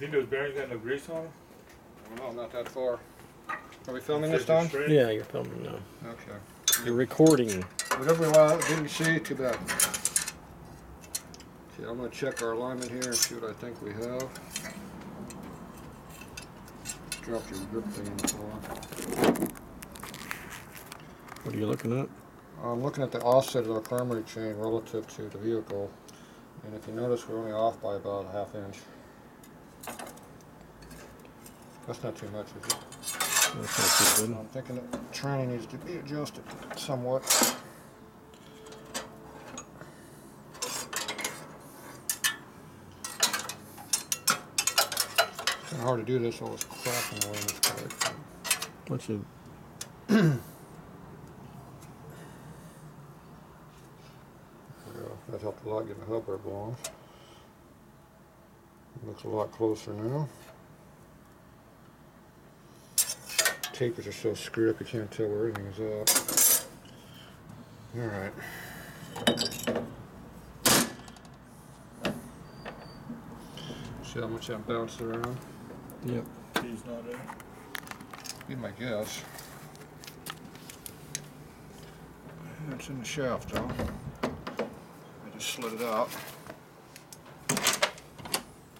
think those bearings got no grease on them? No, I'm not that far. Are we filming this time? Straight? Yeah, you're filming now. Okay. You're recording. Whatever we allow- didn't see, too bad. Okay, I'm gonna check our alignment here and see what I think we have. Drop your grip thing on the floor. What are you looking at? I'm looking at the offset of our primary chain relative to the vehicle. And if you notice, we're only off by about a half inch. That's not too much, is it? That's not too good. I'm thinking that the tranny needs to be adjusted somewhat. Kinda hard to do this, all this cracking away in this bike. What you? Yeah, that helped a lot getting the hub where it belongs. Looks a lot closer now. Tapers are so screwed up you can't tell where everything is at. Alright. See how much that bounced around? Yep. He's not in. Be my guess. It's in the shaft though. I just slid it out.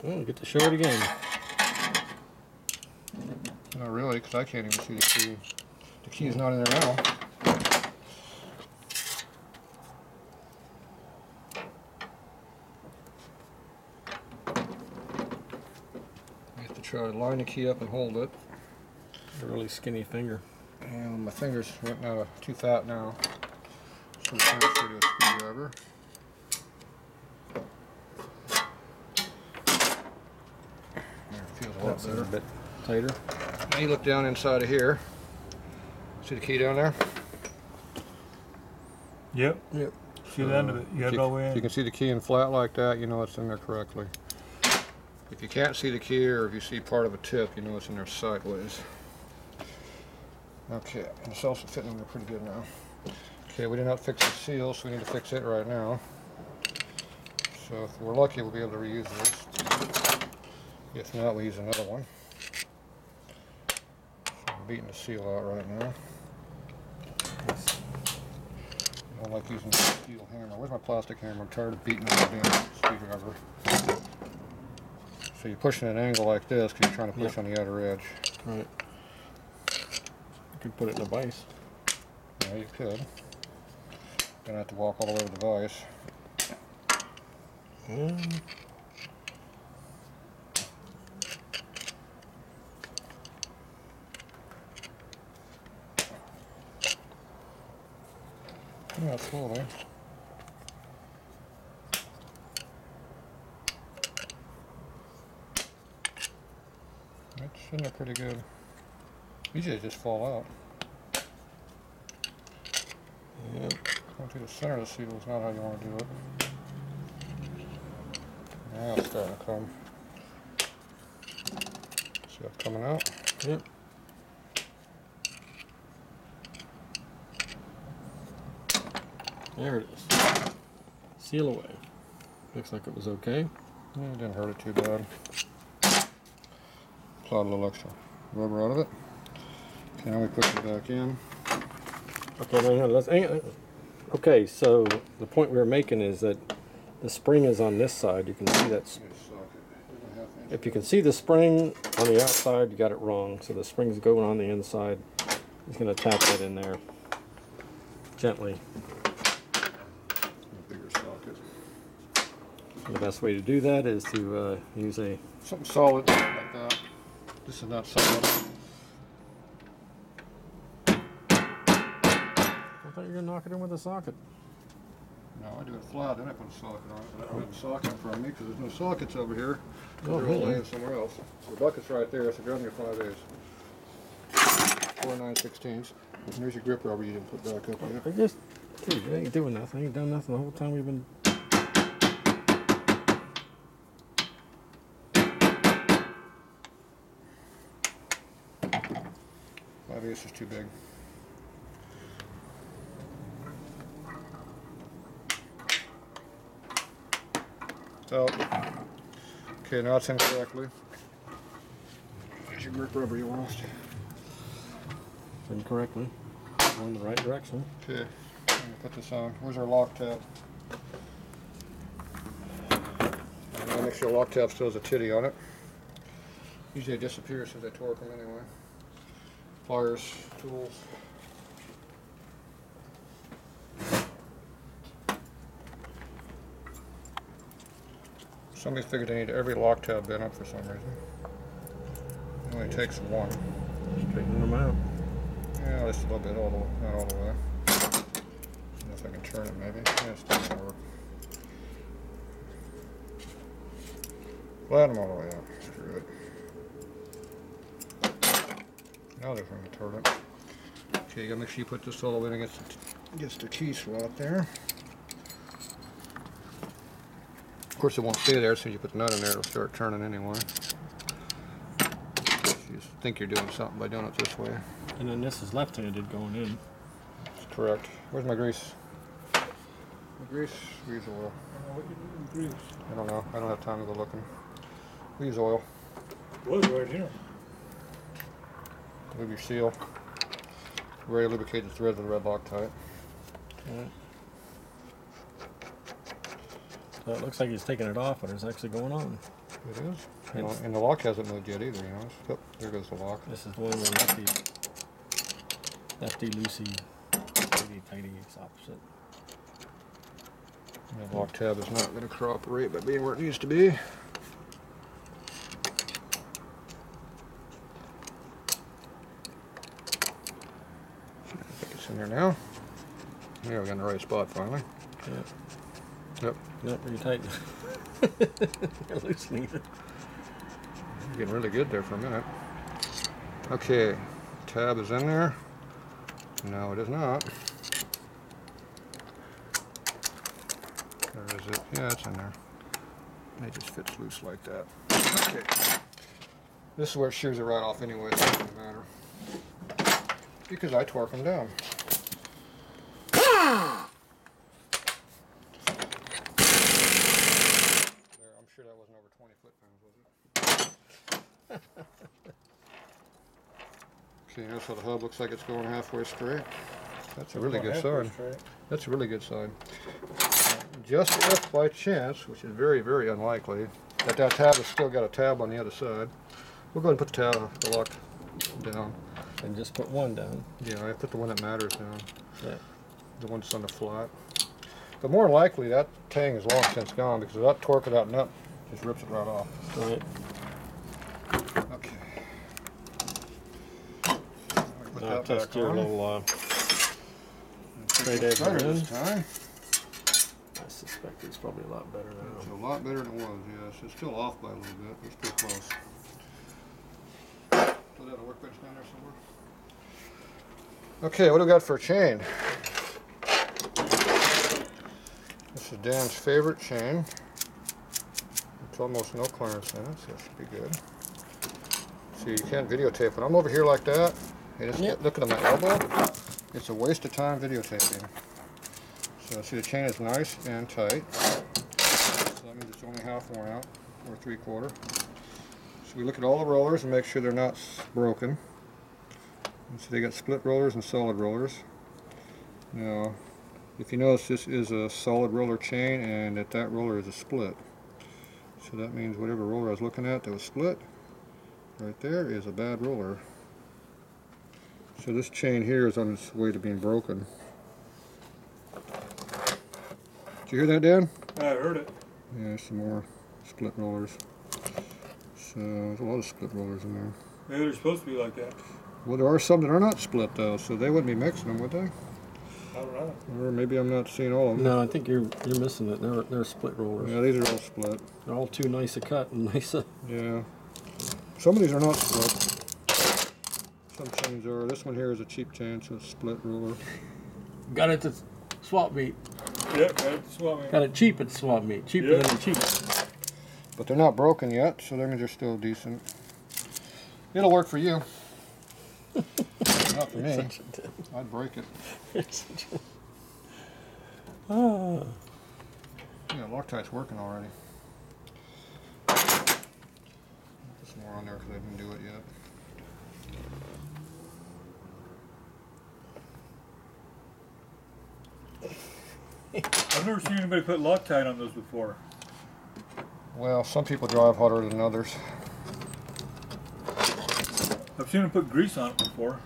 Oh, get to show it again. Not really, because I can't even see the key. The key is not in there now. I have to try to line the key up and hold it. A really skinny finger. And my fingers went uh, too fat now. So I'm to a screwdriver. There, it feels a lot That's a bit tighter. You look down inside of here. See the key down there? Yep. Yep. See the end of it. You got it you, all the way if you can see the key in flat like that, you know it's in there correctly. If you can't see the key or if you see part of a tip, you know it's in there sideways. Okay, and it's also fitting in there pretty good now. Okay, we did not fix the seal, so we need to fix it right now. So if we're lucky, we'll be able to reuse this. If not, we use another one. Beating the seal out right now. I don't like using a steel hammer. Where's my plastic hammer? I'm tired of beating on the damn screwdriver. So you're pushing at an angle like this because you're trying to push on the outer edge. Right. You could put it in a vise. Yeah, you could. Gonna have to walk all the way to the vise. Mm, Yeah. It's in there pretty good. Usually they just fall out. yeah. Going through the center of the seal is not how you want to do it. Now it's starting to come. See that coming out? Yep. There it is. Seal away. Looks like it was okay. Yeah, it didn't hurt it too bad. Plowed a little extra rubber out of it. Okay, now we put it back in. Okay, no, no, let's. Okay, so the point we were making is that the spring is on this side. You can see that. If you can see the spring on the outside, you got it wrong. So the spring's going on the inside. He's going to tap that in there gently. Bigger socket. The best way to do that is to uh, use a. Something solid like that. This is not solid. I thought you were going to knock it in with a socket. No, I do it flat, then I put a socket on it. But I don't have a socket in front of me because there's no sockets over here. Oh, they're all laying somewhere else. The bucket's right there, so grab me a five eighths. Four nine sixteenths. And Here's your grip rubber you didn't put back up yet. I just. Dude, you ain't doing nothing. You ain't done nothing the whole time we've been. Five eighths is too big. It's out. Okay, now it's in correctly. There's your grip rubber you lost. Incorrectly. Going the right direction. Okay, I'm gonna put this on. Where's our lock tab? I'm gonna make sure the lock tab still has a titty on it. Usually it disappears as I torque them anyway. Pliers, tools. Somebody figured they need every lock tab bent up for some reason. It only takes one. Straighten them out. Yeah, just a little bit, all the way, not all the way. See if I can turn it maybe. Yeah, it's still gonna work. Flat them all the way up. Screw it. Now they're going to turn it. Okay, you gotta make sure you put this all the way in against the, against the key slot there. Of course, it won't stay there, so you put the nut in there, it'll start turning anyway. You just think you're doing something by doing it this way. And then this is left-handed going in. That's correct. Where's my grease? My grease? We use oil. I don't know. I don't have time to go looking. We use oil. Was right here. Leave your seal. Ready to lubricate the threads with the red Loctite. So it looks like he's taking it off, but it's actually going on. It is. And, the- and the lock hasn't moved yet either, you know. Yep, oh, there goes the lock. This is the one where lefty, lefty loosey, tighty tighty opposite. The lock tab is not going to cooperate by being where it needs to be. I think it's in there now. There, we got in the right spot finally. Yep. Yep. Yep, pretty tight. You're loosening it. Getting really good there for a minute. Okay, tab is in there. No, it is not. There is it. Yeah, it's in there. It just fits loose like that. Okay. This is where it shears it right off anyway, so it doesn't matter. Because I torque them down. There, I'm sure that wasn't over 20 foot pounds, was it? Okay, here's how the hub looks like it's going halfway straight. That's a really good sign. That's a really good sign. Just if by chance, which is very, very unlikely, that that tab has still got a tab on the other side, we'll go ahead and put the tab, the lock down. And just put one down. Yeah, I put the one that matters down, Yeah. the one that's on the flat. But more likely, that tang is long since gone because that torque that nut just rips it right off. Right. Okay. Put Now that test your on. little, uh, straight Get edge started this time. I suspect it's probably a lot better It's a lot better than it was, yes. It's still off by a little bit, but it's pretty close. Put that on a workbench down there somewhere. Okay, what do we got for a chain? This is Dan's favorite chain. It's almost no clearance in it, so it should be good. See, you can't videotape. When I'm over here like that, and just Yep. looking at my elbow, it's a waste of time videotaping. So see the chain is nice and tight. So that means it's only half worn out, or three quarter. So we look at all the rollers and make sure they're not broken. And so they got split rollers and solid rollers. Now, if you notice, this is a solid roller chain, and that that roller is a split. So that means whatever roller I was looking at that was split, right there is a bad roller. So this chain here is on its way to being broken. Did you hear that, Dan? I heard it. Yeah, some more split rollers. So there's a lot of split rollers in there. Maybe they're supposed to be like that. Well, there are some that are not split though, so they wouldn't be mixing them, would they? I don't know. Or maybe I'm not seeing all of them. No, I think you're you're missing it. They're they're split rollers. Yeah, these are all split. They're all too nice a cut and nice. A, Yeah. Some of these are not split. Some chains are. This one here is a cheap chain, so it's split roller. got it to swap meet. Yep, got that's what I Got mean. it cheap at swap meet. Cheaper Yeah. than the cheap. But they're not broken yet, so that means they're still decent. It'll work for you. not for me. Such a dick. I'd break it. It's such a- Ah. Yeah, Loctite's working already. Put some more on there because I didn't do it yet. I've never seen anybody put Loctite on those before. Well, some people drive harder than others. I've seen them put grease on it before.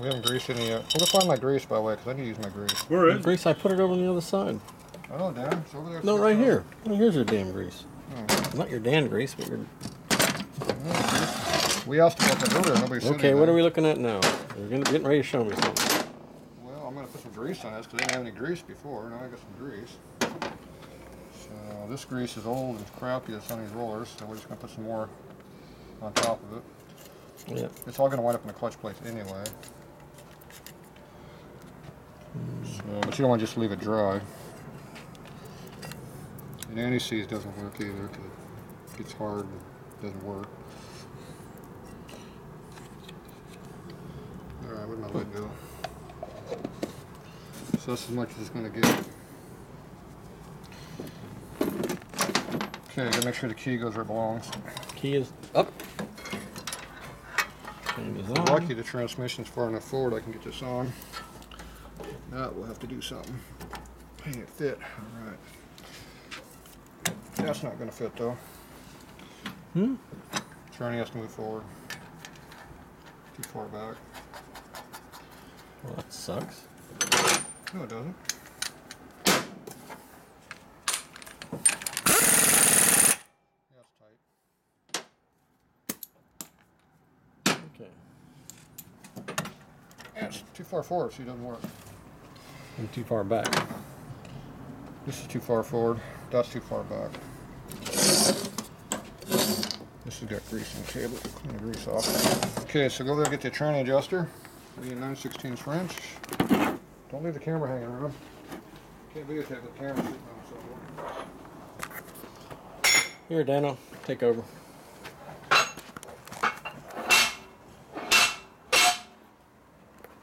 We haven't greased any yet. I'm gonna find my grease, by the way? Because I need to use my grease. Where is it? Grease, I put it over on the other side. Oh, Dan, it's over there. No, right here. Oh, here's your damn grease. Oh. Not your damn grease, but your. Hmm. We asked about that earlier. Nobody said Okay, what are we looking at now? You're gonna, getting ready to show me something. Well, I'm gonna put some grease on this because I didn't have any grease before. Now I got some grease. So this grease is old and crappy that's on these rollers, so we're just gonna put some more on top of it. Yeah. It's all gonna wind up in the clutch plates anyway. So, but you don't want to just leave it dry. And anti-seize doesn't work either because it gets hard and doesn't work. All right, where'd my lid go? So that's as much as it's gonna get. Okay, gotta make sure the key goes where it belongs. Key is up. Is. Lucky the transmission's far enough forward I can get this on. Now we'll have to do something. Make it fit. Alright. That's not gonna fit though. Hmm? Turning has to move forward. Too far back. Well, that sucks. No, it doesn't. Yeah, it's tight. Okay. Yeah, it's too far forward, so it doesn't work. I'm too far back. This is too far forward. That's too far back. This has got grease in the cable. Clean the grease off. Okay, so go there and get the tranny adjuster. We need 9 16 wrench. Don't leave the camera hanging around. Can't videotape with the camera sitting on somewhere. Here, Dano, take over.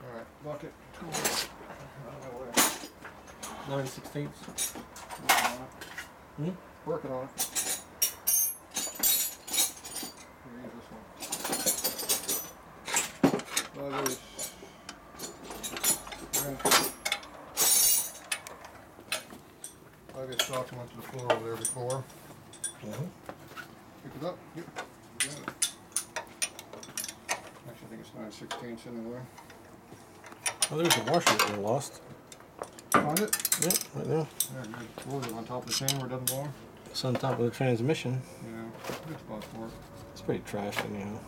Alright, bucket, tool. Out of my way. Nine sixteenths. Working on it. Hmm? Working on it. Here, use this one. Well, there's- yeah. I get stock went to the floor over there before. Pick it up. Yep. you got it. Actually, I think it's nine sixteenths anyway. Oh, there's a washer that we lost. Find it? Yep, right there. There, good. What was it, on top of the chain where it doesn't belong? It's on top of the transmission. Yeah, good spot for it. It's pretty trashed anyhow.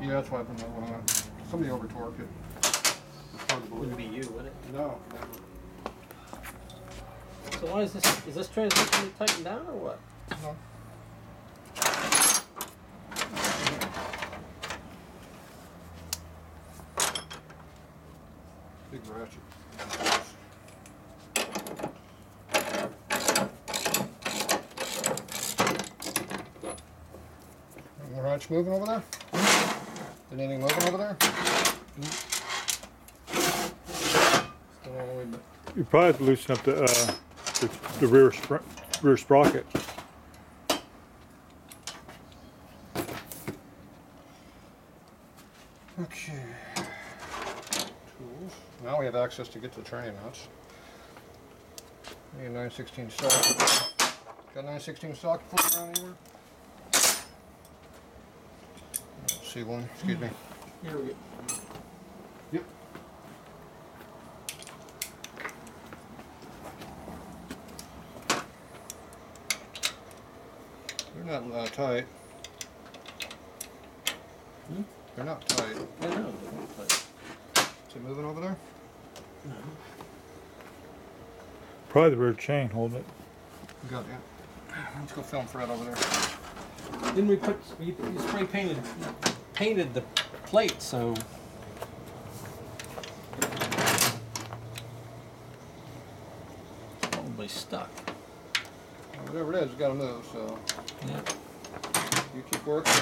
Yeah, that's why I put that one on. Somebody over torqued it. Wouldn't be you, would it? No, never. So why is this? Is this transmission tightened down or what? No. Big ratchet. Ratchet moving over there? Anything moving over there? Still all the way back. You probably have to loosen up the, uh, the, the rear spr- rear sprocket. Okay. Tools. Now we have access to get to the turning nuts. Need a 916 socket. Got a 916 socket floating around anywhere? See one, excuse me. Here we go. Yep. They're not uh, tight. Hmm? They're not tight. I know. but- Is it moving over there? Probably the rear chain holding it. Got it. Let's go film Fred over there. Didn't we put? We, we spray painted painted the plate so. Probably stuck. Whatever it is, it's gotta move, so Yeah. you keep working.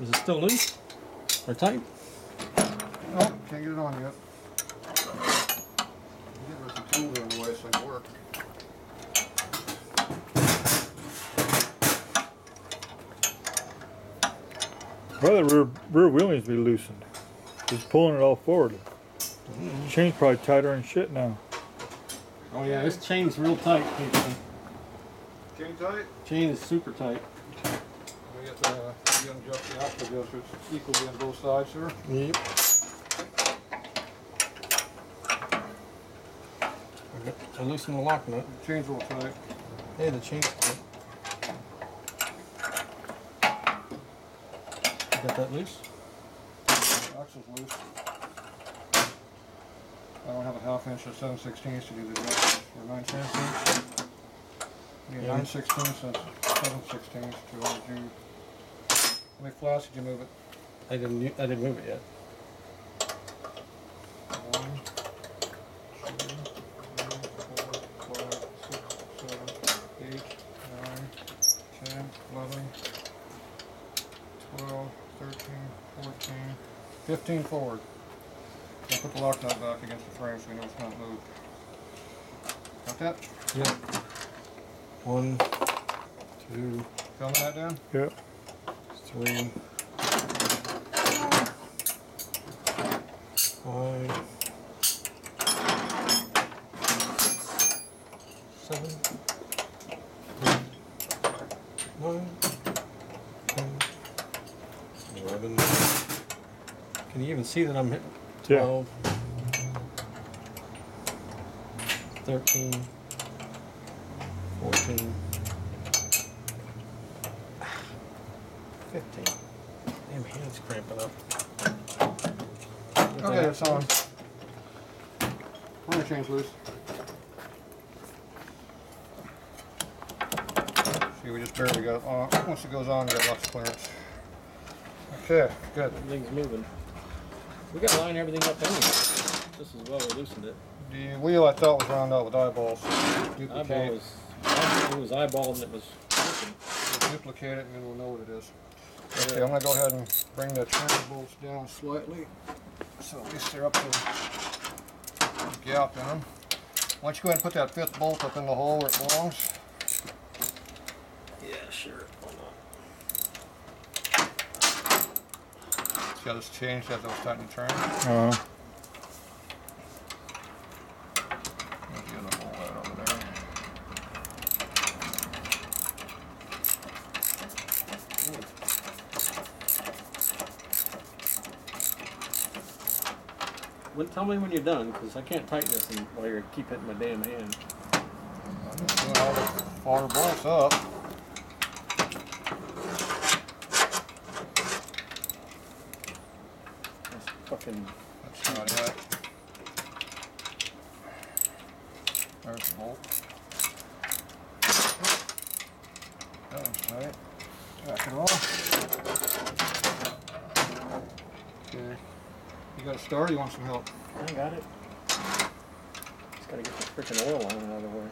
Is it still loose? Or tight? Oh, can't get it on yet. Get rid of some tools in the way so it work. Well, the rear, rear wheel needs to be loosened. He's pulling it all forward. The Chain's probably tighter than shit now. Oh yeah, this chain's real tight, people. Chain tight? Chain is super tight. We get the, we adjust the axle adjusters equally on both sides, sir. Yep. I loosened the lock nut. Chain's real tight. Hey, the chain's tight. Got that loose? Axle's loose. I don't have a half inch or seven sixteenths to do the adjustments, or nine sixteenths. Need Yeah. nine sixteenths and seven sixteenths to undo. How many flats did you move it? I didn't. u- I didn't move it yet. One, two, three, four, five, six, seven, eight, nine, ten, eleven, twelve, thirteen, fourteen, fifteen forward. And put the lock nut back against the frame so we know it's not moved. Got that? Yep. One, two, Filming that down? Yep. Three, five, seven, eight, nine, ten, eleven. Can you even see that I'm hitting Yeah. twelve? Thirteen, fourteen, fifteen. Damn hand's cramping up. Okay, it's on. Runner chain's loose. See, we just barely got it on. Once it goes on, you got lots of clearance. Okay, good. Everything's moving. We gotta line everything up anyway. Just as well we loosened it. The wheel I thought was round out with eyeballs. Eyeball Duplicate, was, it was eyeballing it was working. duplicate it and then we'll know what it is. Okay, I'm gonna go ahead and bring the trigger bolts down slightly. So at least they're up to the gap in them. Why don't you go ahead and put that fifth bolt up in the hole where it belongs? Yeah, sure. Why not? See how this changed as I was starting to turn? Uh, There's the other hole right over there. Well, tell me when you're done, because I can't tighten this while you keep hitting my damn hand. I'm just all the far bolts up. That's fucking. That's not it. There's the bolt. That one's tight. Back it off. Okay. You got a star or you want some help? I got it. Just gotta get the freaking oil line out of the way.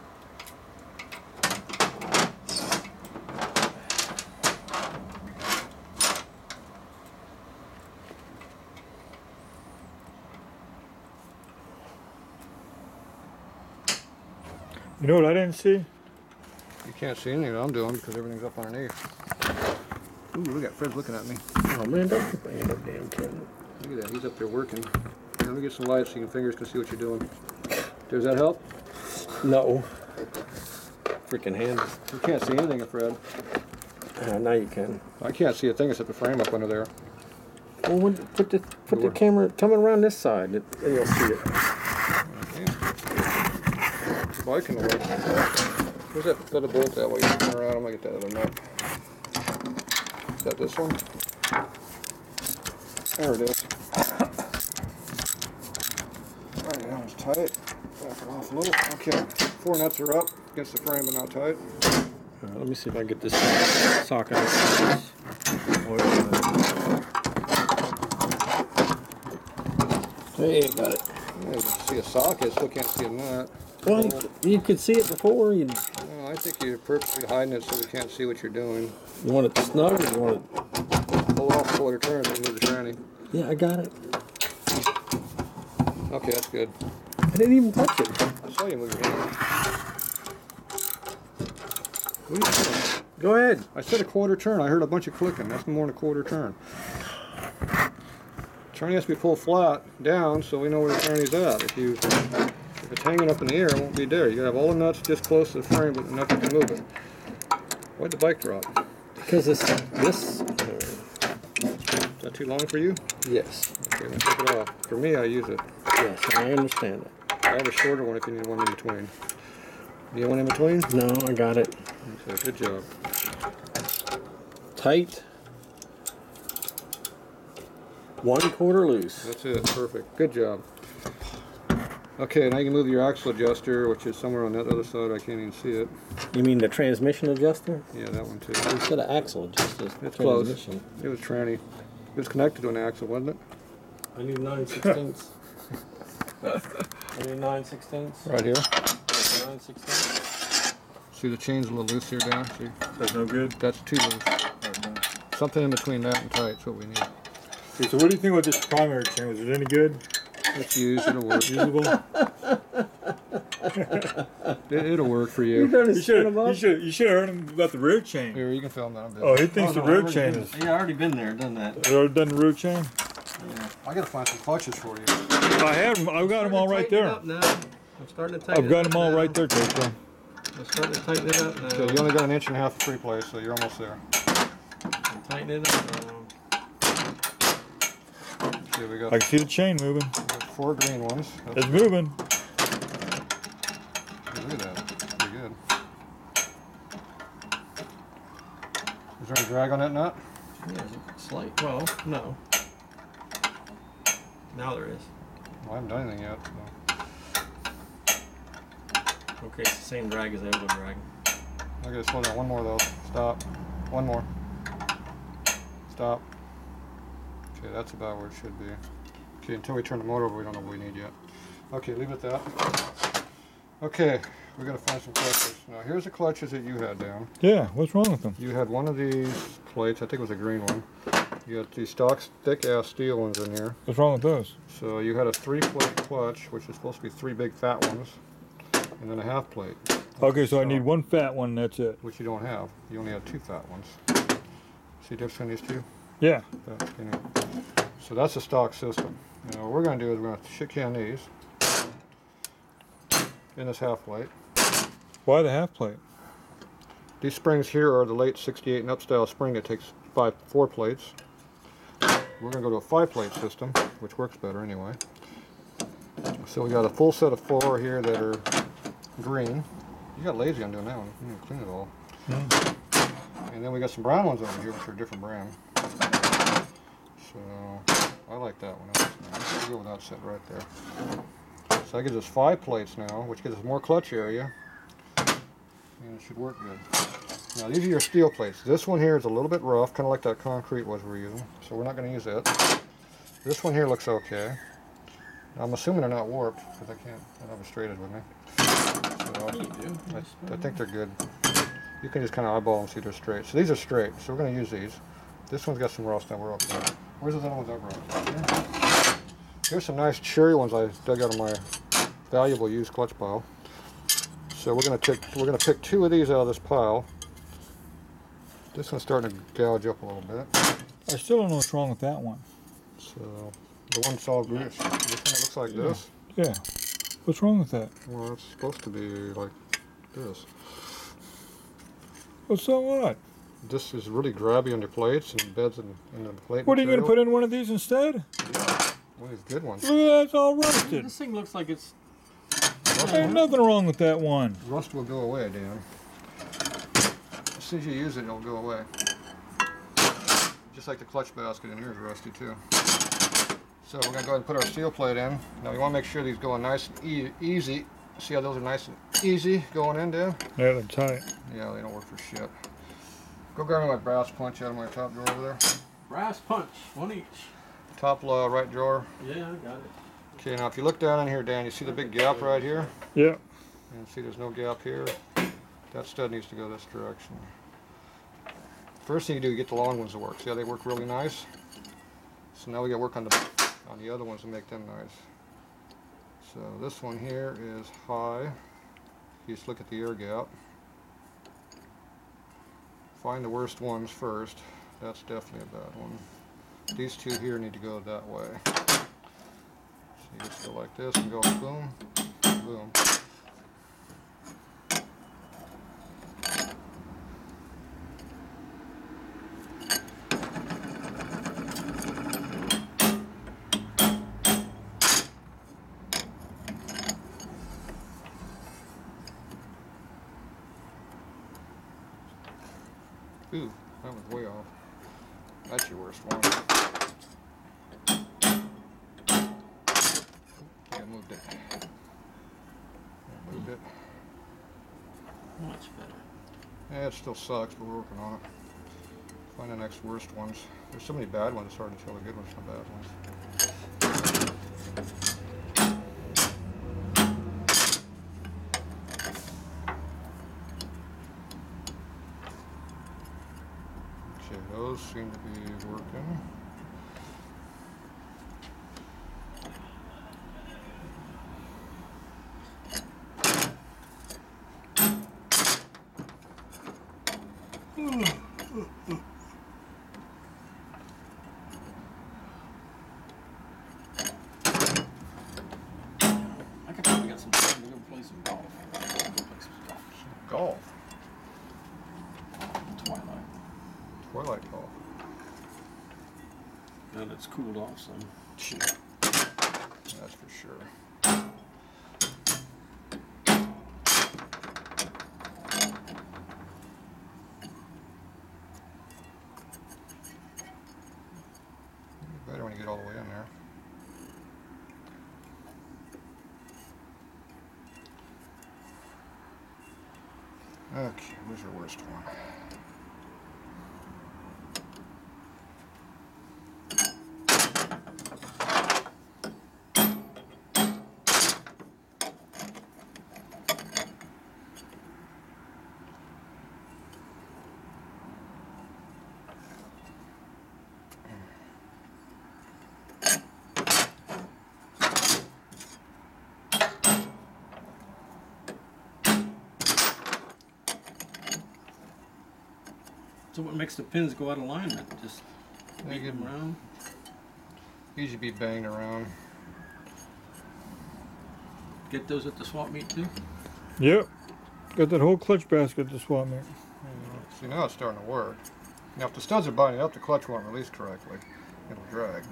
you know what I didn't see? You can't see anything I'm doing because everything's up underneath. Ooh, look at Fred's looking at me. Oh man, don't keep bringing up damn camera. Look at that, he's up there working. Let me get some light so your fingers can see what you're doing. Does that help? No. Freaking hand. You can't see anything, Fred. Uh, now you can. I can't see a thing except the frame up under there. Well, when, put the put the camera coming around this side, it, you'll see it. Bike in the way. Where's that other bolt that way? You turn around, I'm gonna get that other nut. Is that this one? There it is. Right now it's tight. Back it off a little. Okay. Four nuts are up against the frame but not tight. Uh, let me see if I can get this socket. out. Hey, got it. Yeah, you see a socket, still can't see a nut. Well, you could see it before. You, Well, I think you're purposely hiding it so we can't see what you're doing. you want it snug or you want it? Pull off quarter turn and move the tranny. Yeah, I got it. Okay, that's good. I didn't even touch it. I saw you move your hand. What are you doing? Go ahead. I said a quarter turn. I heard a bunch of clicking. That's more than a quarter turn. Tranny has to be pulled flat down so we know where the tranny's at. If you if it's hanging up in the air, it won't be there. You gotta have all the nuts just close to the frame, but nothing can move it. Why'd the bike drop? Because this, this. Is that too long for you? yes. Okay, then take it off. For me, I use it. Yes, I understand I have a shorter one if you need one in between. Need one in between? No, I got it. Okay, good job. Tight. One quarter loose. That's it. Perfect. Good job. Okay, now you can move your axle adjuster, which is somewhere on that other side. I can't even see it. You mean the transmission adjuster? Yeah, that one too. Instead of axle, just a It's close. transmission. It was tranny. It was connected to an axle, wasn't it? I need nine sixteenths. I need nine sixteenths. Right here. Nine sixteenths. See the chain's a little loose here down. See, That's no good. that's too loose. Oh, Something in between that and tight is what we need. Okay, so what do you think about this primary chain? Is it any good? Let's use. It'll work. Usable? It, it'll work for you. you should you should you should have heard him about the rear chain. Here, you can film that. I'm busy. Oh, he thinks oh, the rear chain is. Yeah, I already been there, done that. You already done the rear chain? I gotta find some clutches for you. I have them. I've got them all right there. Now. I'm starting to tighten I've got them up all now. right there, Coach. I'm starting to tighten it up now. So you only got an inch and a half of free play, so you're almost there. I'm tightening it up now. See, we got I can see the chain moving. four green ones. That's It's moving. Look at that. Pretty good. Is there any drag on that nut? Yeah, slight. Well, no. Now there is. Well, I haven't done anything yet. So. Okay, it's the same drag as the other drag. I gotta slow down. One more though. Stop. One more. Stop. Okay, that's about where it should be. Okay, until we turn the motor over, we don't know what we need yet. Okay, leave it at that. Okay, we gotta find some clutches. Now, here's the clutches that you had down. Yeah. What's wrong with them? You had one of these plates, I think it was a green one. You got these stock thick ass steel ones in here. What's wrong with those? So you had a three plate clutch, which is supposed to be three big fat ones, and then a half plate, Okay, so I need one fat one. That's it. which you don't have. You only have two fat ones. See the difference between these two? Yeah. That, you know. So that's a stock system. Now what we're going to do is we're going to shit can these in this half plate. Why the half plate? These springs here are the late 68 and up style spring. It takes five, four plates. We're going to go to a five plate system, which works better anyway. So we got a full set of four here that are green. You got lazy on doing that one. You need to clean it all. Hmm. And then we got some brown ones over here, which are a different brand. So I like that one. That's. Go with that set right there. So that gives us five plates now, which gives us more clutch area. And it should work good. Now these are your steel plates. This one here is a little bit rough, kind of like that concrete was we're using. So we're not going to use it. This one here looks okay. I'm assuming they're not warped because I can't. I don't have it straighted with me. So. I, I think they're good. You can just kind of eyeball them, see they're straight. So these are straight. So we're going to use these. This one's got some rust. Now we're okay. Where's those other ones that? Here's some nice cherry ones I dug out of my valuable used clutch pile. So we're going to pick. We're going to pick two of these out of this pile. This one's starting to gouge up a little bit. I still don't know what's wrong with that one. So the one's all good. This one looks like this. Yeah. What's wrong with that? Well, it's supposed to be like this. Well, so what? This is really grabby on your plates and beds in, in the plate. What are you going to put in one of these instead? One of these good ones. Look at that, it's all rusted. This thing looks like it's. Ain't nothing wrong with that one. Rust will go away, Dan. As soon as you use it, it'll go away. just like the clutch basket in here is rusty too. So we're gonna go ahead and put our steel plate in. Now we wanna make sure these go in nice and e easy. See how those are nice and easy going in, Dan? Yeah, they're tight. Yeah, they don't work for shit. Go grab me my brass punch out of my top drawer over there. Brass punch, one each. Top uh, right drawer. Yeah, I got it. Okay, now if you look down in here, Dan, you see the big gap right here? Yeah. And see there's no gap here. That stud needs to go this direction. First thing you do, you get the long ones to work. See how they work really nice? So now we got to work on the on the other ones to make them nice. So this one here is high. Just look at the air gap. Find the worst ones first. That's definitely a bad one. These two here need to go that way. So you just go like this and go boom, boom. Ooh, that was way off. That's your worst one. Yeah, moved it. Yeah, moved it. Much better. Yeah, it still sucks, but we're working on it. Find the next worst ones. There's so many bad ones, it's hard to tell the good ones from the bad ones. Okay, those seem to be working. I could probably get some time to go play some golf. Go play some golf. Golf. Twilight. Twilight golf. Now that it's cooled off some. That's for sure. Better when you get all the way in there. Okay, where's your worst one? So what makes the pins go out of alignment? Just They beat them around? Usually be banged around. Get those at the swap meet too? Yep. Got that whole clutch basket to swap me. See, now it's starting to work. Now, if the studs are binding up, the clutch won't release correctly. It'll drag. So,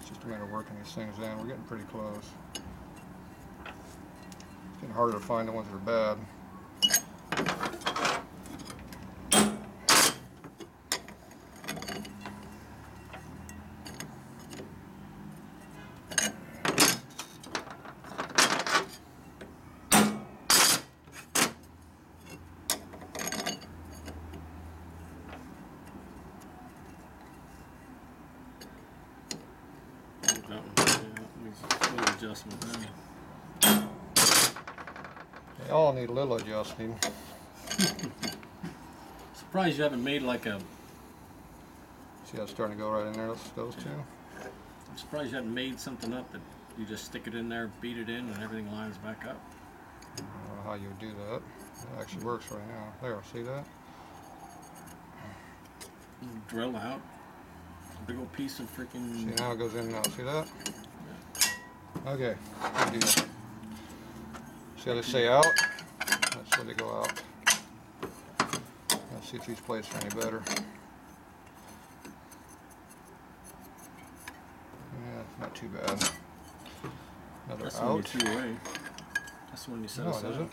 it's just a matter of working these things in. We're getting pretty close. It's getting harder to find the ones that are bad. That one, yeah, needs a little adjustment there. They all need a little adjusting. Surprised you haven't made like a. See how it's starting to go right in there, those, two? I'm surprised you haven't made something up that you just stick it in there, beat it in, and everything lines back up. I don't know how you would do that. It actually works right now. There, see that? Drill out big old piece of See, freaking. now it goes in and out. See that? Okay. See how they say out? That's where they go out. Let's see if these plates are any better. Yeah, not too bad. Another That's the one you out. away. That's the one you set No, it aside. isn't.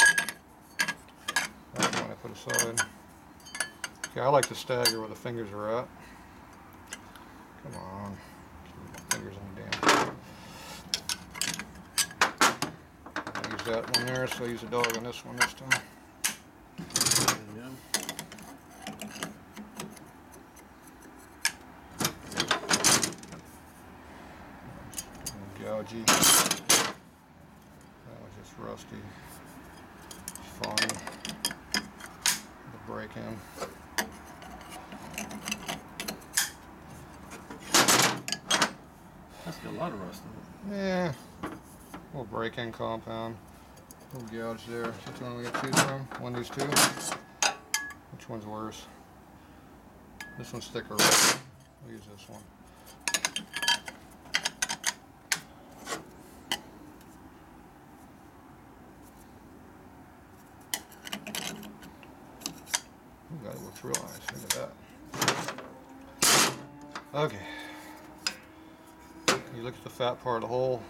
That's the one I put aside. Okay, I like to stagger where the fingers are at. Come on. Keep my Fingers in the damn. I use that one there, so I use a dog on this one this time. Gougy. That was just rusty. Fine. The break in. That's got a lot of rust in Yeah. Little break in compound. Little gouge there. Which one we got choose from? One of these two? Which one's worse? This one's thicker. Right? We'll use this one. Ooh, that looks real nice. Look at that. Okay. You look at the fat part of the hole,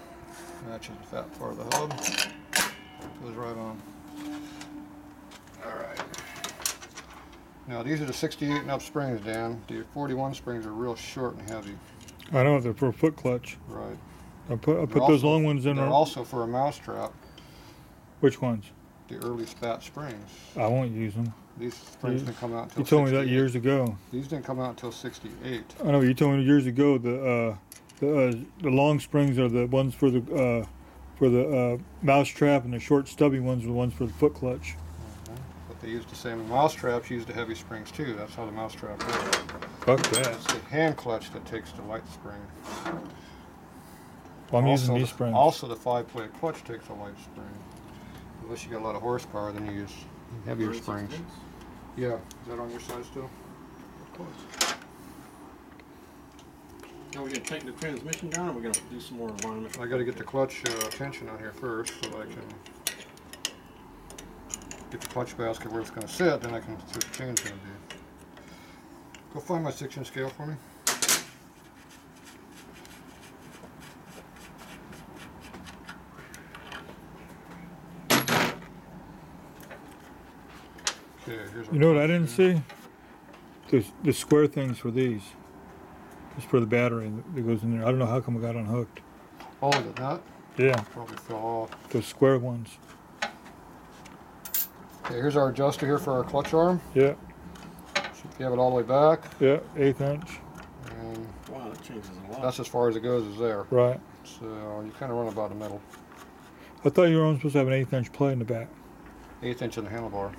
matches the fat part of the hub. Goes right on. Alright. Now these are the 68 and up springs, Dan. The 41 springs are real short and heavy. I know they're for a foot clutch. Right. I put I They're put those also- long ones in They're there. also for a mousetrap, Which ones? the early spat springs. I won't use them. These springs You- didn't come out until You told me that 68. years ago. These didn't come out until 68. I know you told me years ago the uh, the uh, the long springs are the ones for the uh, for the uh, mouse trap, and the short stubby ones are the ones for the foot clutch. But they used the same. Mouse traps used the heavy springs too. That's how the mouse trap works. Fuck that. It's the hand clutch that takes the light spring. Well, I'm using Also these the- springs. Also, the five-plate clutch takes a light spring. Unless you got a lot of horsepower, then you use heavier springs. Yeah, is that on your side still? Now we're gonna take the transmission down, or we're gonna do some more alignment? I got to get the clutch uh, tension on here first, so I can get the clutch basket where it's going to sit. Then I can see what the chain's going to be. Go find my six-inch scale for me. Okay, here's our You know what I didn't see? The the square things for these. It's for the battery that goes in there. I don't know how come it got unhooked. Oh, the nut Yeah, probably fell off. those square ones. Okay, here's our adjuster here for our clutch arm. Yeah, You have it all the way back, yeah, eighth inch. and Wow, that changes a lot. that's as far as it goes is there. Right. So you kind of run about the middle. I thought you were only supposed to have an eighth inch plate in the back. Eighth inch in the handlebar.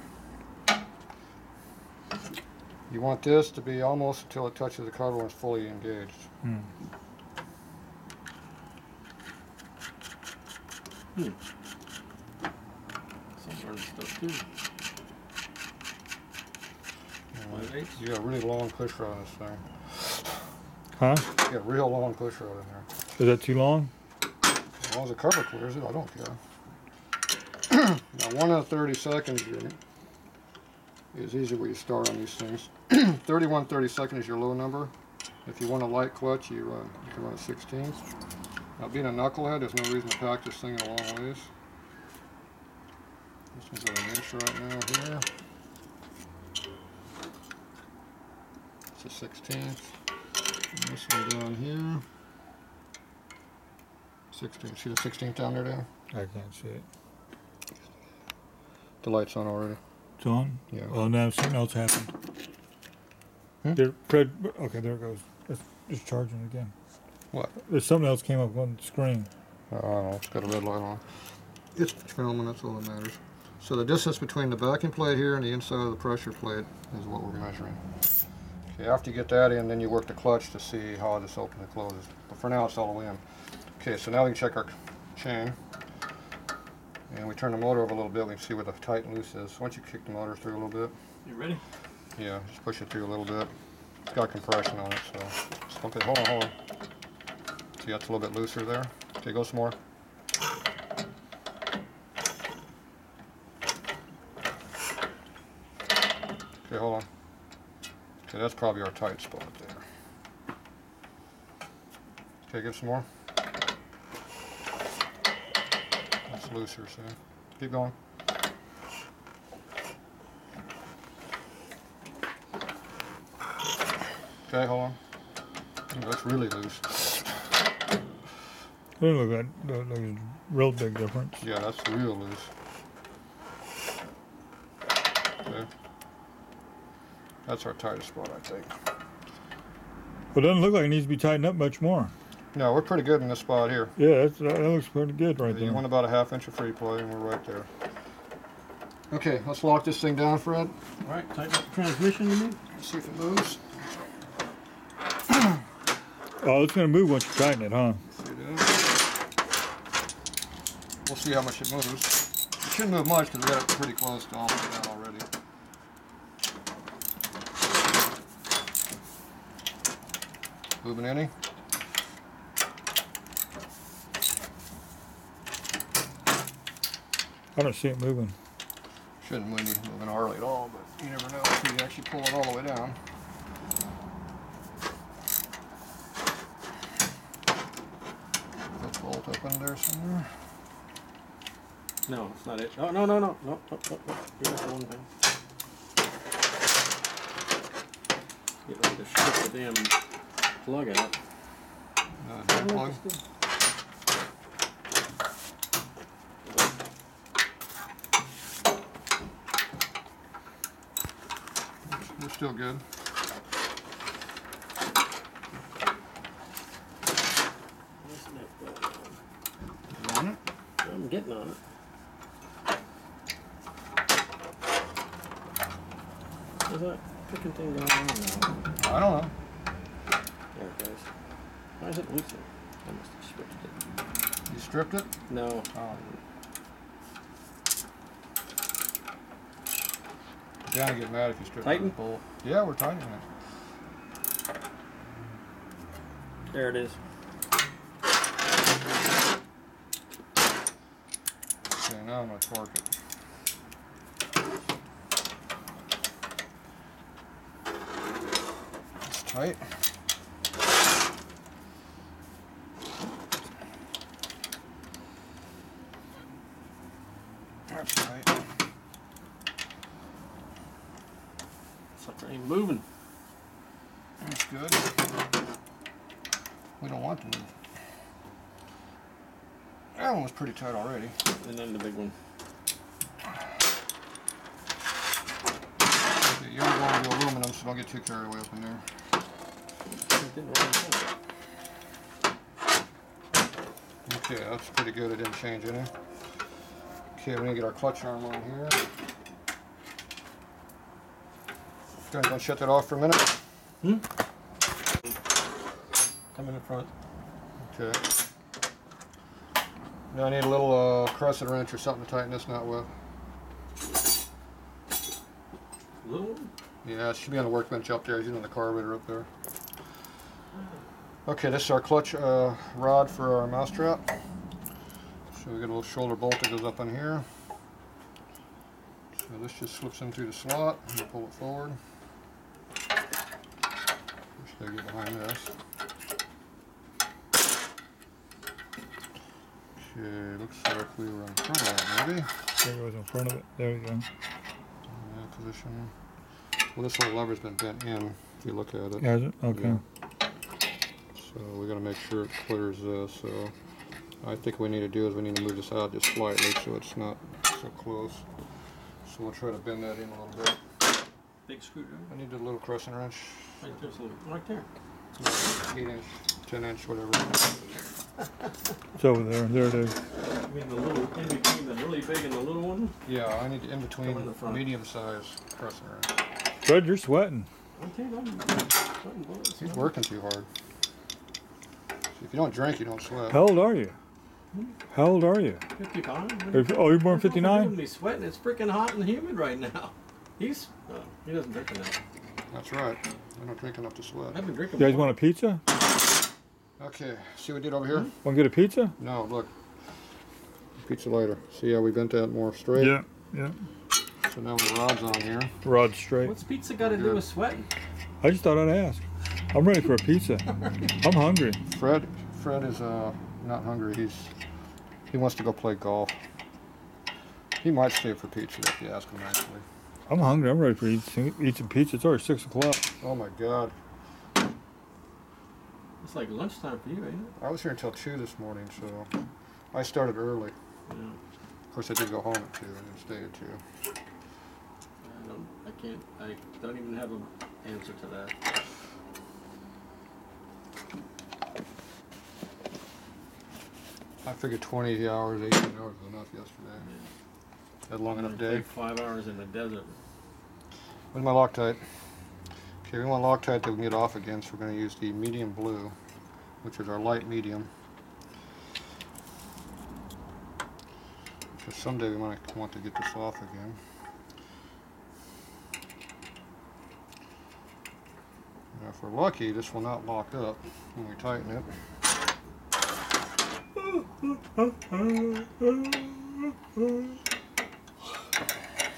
You want this to be almost until it touches the cover when it's fully engaged. Hmm. Some learn stuff too. Five? You got a really long push rod on this thing. Huh? You got a real long push rod in there. Is that too long? As long as the cover clears it, I don't care. now, one out of 30 seconds you're- is easy where you start on these things. 31 30 second is your low number. If you want a light clutch, you run you can run a 16th. Now, being a knucklehead, there's no reason to pack this thing a long ways. This one's at an inch right now here. It's a 16th. And this one down here. 16th. See the 16th down there, Dan? I can't see it. The light's on already. It's on? Yeah. Oh, now something else happened. Hmm? There, Fred, okay, there it goes. It's, it's charging again. What? There's something else came up on the screen. Oh, I don't know. It's got a red light on. It's filming. That's all that matters. So the distance between the backing plate here and the inside of the pressure plate is what we're measuring. Okay, after you get that in, then you work the clutch to see how this opens and closes. But for now, it's all the way in. Okay, so now we can check our chain. And we turn the motor over a little bit. We can see where the tight and loose is. Once you kick the motor through a little bit, You ready? yeah, just push it through a little bit. It's got compression on it, so. Okay, hold on, hold on. See, that's a little bit looser there. Okay, go some more. Okay, hold on. Okay, that's probably our tight spot there. Okay, give some more. Looser, so Keep going. Okay, hold on. Ooh, That's really loose. Doesn't look that. A real big difference. Yeah, that's real loose. Okay. That's our tightest spot, I think. But it doesn't look like it needs to be tightened up much more. No, we're pretty good in this spot here. Yeah, that's, that looks pretty good right there. You want about a half inch of free play, and we're right there. Okay, let's lock this thing down, Fred. All right, tighten up the transmission, you mean? See if it moves. Oh, it's gonna move once you tighten it, huh? See? We'll see how much it moves. It shouldn't move much because we got it pretty close to all the way down already. Moving any? I don't see it moving. Shouldn't really be moving hardly at all, but you never know until you actually pull it all the way down. That bolt up in there somewhere. No, it's not it. Oh, no, no, no, no, no, no, no. You're the one thing. Get ready to shut the damn plug out. Uh, dead plug. We're still good. You it? I'm getting on it. Is that freaking thing going on now? I don't know. There it goes. Why is it loosened? I must have switched it. You stripped it? No. Oh. You're gonna get mad if you strip Tighten? the bolt. Yeah, we're tightening it. There it is. Okay, now I'm gonna torque it. It's tight. That's tight. Sucker ain't moving. That's good. We don't want to move. That one was pretty tight already. And then the big one. Okay, You're going to aluminum, so don't get too carried away up in there. It didn't really move. Okay, that's pretty good. It didn't change any. Okay, we need to get our clutch arm on here. Go ahead and shut that off for a minute. Hmm? Come in the front. Okay. Now I need a little uh, crescent wrench or something to tighten this nut with. Little? Yeah, it should be on the workbench up there, you know, the carburetor up there. Okay, this is our clutch uh, rod for our mousetrap. So we got a little shoulder bolt that goes up in here. So this just slips in through the slot and pull it forward. Just gotta get behind this. Okay, looks like we were in front of that maybe. There it goes in front of it. There you go. Yeah, position. Well, this whole lever's been bent in, if you look at it. Has it? Okay. Yeah. So we gotta make sure it clears this, so I think what we need to do is we need to move this out just slightly so it's not so close. So we'll try to bend that in a little bit. Big screwdriver. I need a little crescent wrench, Right there's a right there. eight inch, ten inch, whatever. It's over there. There it is. I mean the little, in between the really big and the little one. Yeah, I need in Come in between the front. medium size crescent wrench. Fred, you're sweating. Okay, I'm, I'm bullets. He's working too hard. If you don't drink, you don't sweat. How old are you? Hmm? How old are you? 55. If- Oh, you're born What's wrong with 59? Me sweating. It's freaking hot and humid right now. He's, oh, he doesn't drink enough. That's right. I don't drink enough to sweat. I've been drinking. You guys more. want a pizza? Okay, see what we did over here? Want to get a pizza? No, look. Pizza later. See how we bent that more straight? Yeah. Yeah. So now the rod's on here. Rod straight. What's pizza got to do with sweating? I just thought I'd ask. I'm ready for a pizza. I'm hungry. Fred, Fred is uh not hungry. He's he wants to go play golf. He might stay for pizza if you ask him actually. I'm hungry. I'm ready for eat, eat some pizza. It's already six o'clock. Oh my God. It's like lunchtime for you, ain't it? I was here until two this morning, so I started early. Yeah. Of course, I did go home at two. and didn't stay at two. I don't. I can't. I don't even have an answer to that. I figured 20 hours, 18 hours was enough yesterday. Had a long enough day. Five hours in the desert. Where's my Loctite? Okay, we want Loctite that we can get off again, so we're going to use the medium blue, which is our light medium. Because someday we might want to get this off again. Now, if we're lucky, this will not lock up when we tighten it.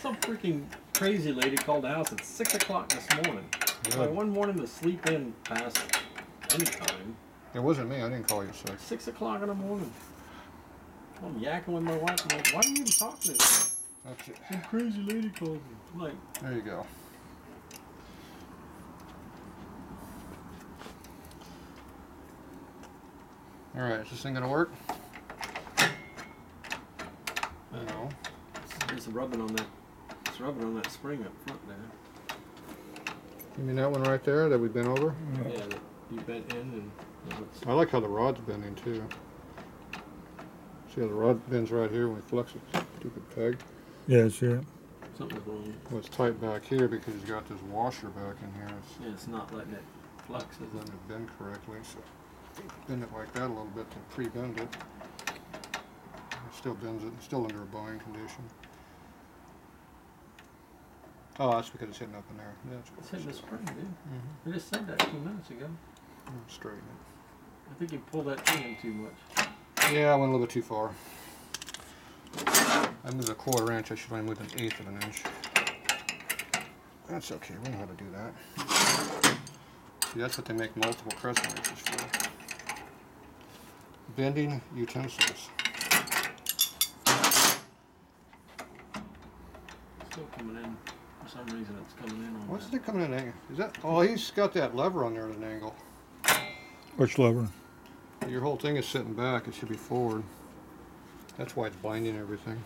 Some freaking crazy lady called the house at six o'clock this morning. Yeah. I one morning to sleep in past any time. It wasn't me, I didn't call you six. Six o'clock in the morning. I'm yakking with my wife. I'm like, why are you even talking to this? Okay, Some crazy lady called me. I'm like, there you go. Alright, is this thing gonna work? Uh, no. it's, it's rubbing on that. It's rubbing on that spring up front there. You mean that one right there that we've been over? Yeah, that you bent in and. now it's- I like how the rod's bending too. See how the rod bends right here when we flex it? Stupid peg. Yeah, sure. Something's wrong. Well, it's tight back here because you've got this washer back in here. It's Yeah, it's not letting it flex, is letting it? it bend correctly, so bend it like that a little bit to pre-bend it. It still bends it, it's still under a bowing condition. Oh, that's because it's hitting up in there. Yeah, It's hitting the spring, dude. mm-hmm. I just said that two minutes ago. Straighten it. I think you pulled that thing in too much. Yeah, I went a little bit too far. I moved a quarter inch. I should only moved an eighth of an inch. That's okay. We know how to do that. See, that's what they make multiple crescent wrenches for. Bending utensils. Still coming in. For some reason, it's coming in on What's that. it coming in? ang- Is that? Oh, he's got that lever on there at an angle. Which lever? Your whole thing is sitting back. It should be forward. That's why it's binding everything.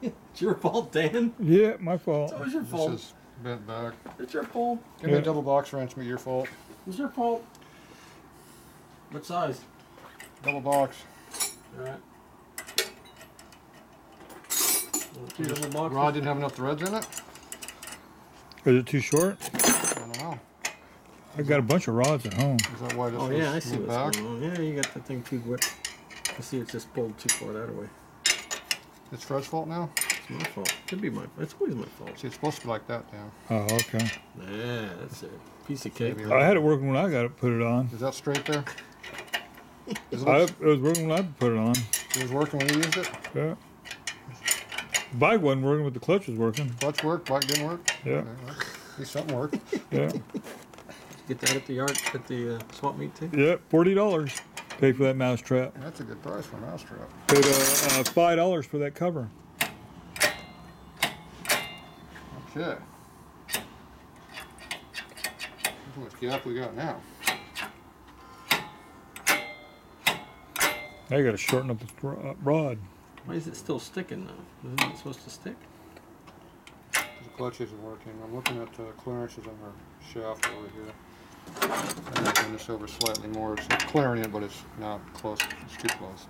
It's your fault, Dan. Yeah, my fault. It's always your This fault. is bent back. It's your fault. Give me a Yeah. double box wrench. Be your fault. It's your fault. What size? Double box. Alright. Gee, Double boxes? Rod didn't have enough threads in it. Is it too short? I don't know. I've got a bunch of rods at home. Is that why this Oh was yeah, I see moved what's back? going on. Yeah, you got the thing too wet. I see it's just pulled too far that way. It's Fred's fault now? It's my fault. Could be my. It's always my fault. See, it's supposed to be like that now. Oh, okay. Yeah, that's it. Piece of cake. Maybe I had it working when I got it put it on. Is that straight there? Is it, I, it was working when I put it on. it was working when you used it? Yeah. Bike wasn't working, but the clutch was working. Clutch worked, bike didn't work? Yeah, Okay, well, At least something worked. yeah, Get that at the yard at the uh, swap meet too. yeah. Forty dollars. Paid for that mouse trap. That's a good price for a mousetrap. Paid uh, uh, five dollars for that cover. Okay. Look what gap we got now. Now you got to shorten up the uh, rod. Why is it still sticking though? Isn't it supposed to stick? The clutch isn't working. I'm looking at uh, clearances on our shaft over here. I'm making this over slightly more. It's clearing it, but it's not close. It's too close.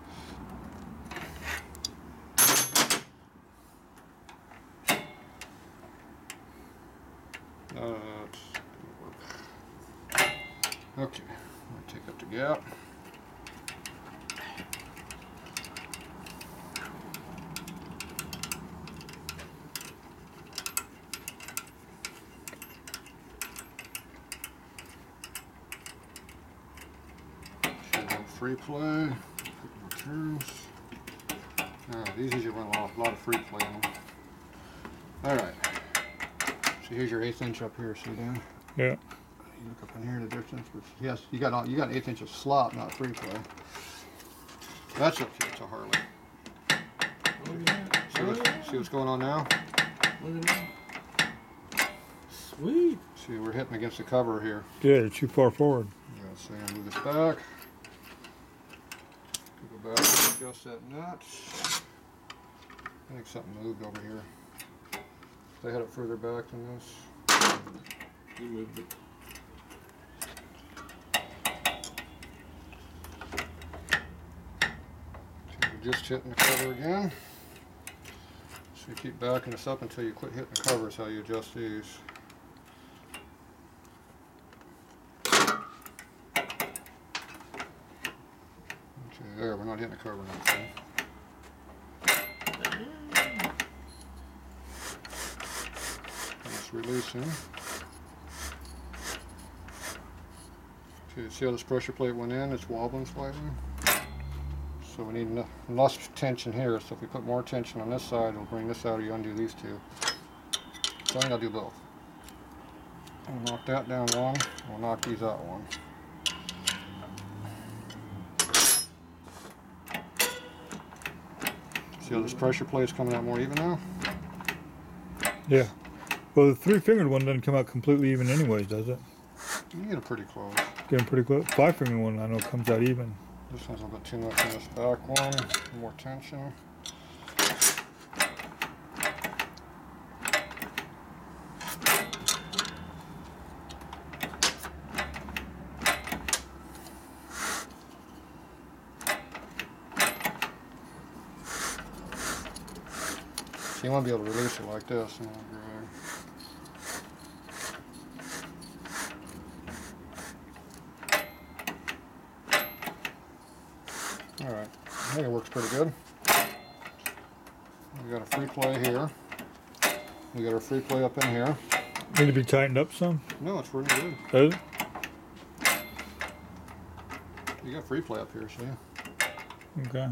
Uh. Okay, I'm gonna take up the gap. Should go free play. Returns. Oh, these usually run a lot, lot of free play in them. Alright. So here's your eighth inch up here, see Dan? Yeah. You look up in here the difference, but yes, you got all- you got an eighth inch of slop, not free play. That's okay, it's a Harley. Look at that. See, what, see what's going on now? Look at that. Sweet. See, we're hitting against the cover here. Yeah, you're too far forward. Yeah. So I'm gonna move this back. Back and adjust that nut. I think something moved over here. They had it further back than this. You moved it. So just hitting the cover again. So you keep backing this up until you quit hitting the cover is how you adjust these. Okay, not hitting the cover Just releasing. Okay, see how this pressure plate went in? It's wobbling slightly. So we need less tension here, so if we put more tension on this side, it'll bring this out, or you undo these two. So I think I'll do both. I'll knock that down one, we'll knock these out one. How this pressure plate is coming out more even now? Yeah. Well, the three fingered one doesn't come out completely even, anyways, does it? You get it pretty close. Getting pretty close. Five fingered one I know comes out even. This one's a little bit too much in this back one, more tension. So you want to be able to release it like this. and it'll. Alright, I think it works pretty good. We got a free play here. We got our free play up in here. Need to be tightened up some. No, it's really good. Does it? You got free play up here, see? Okay.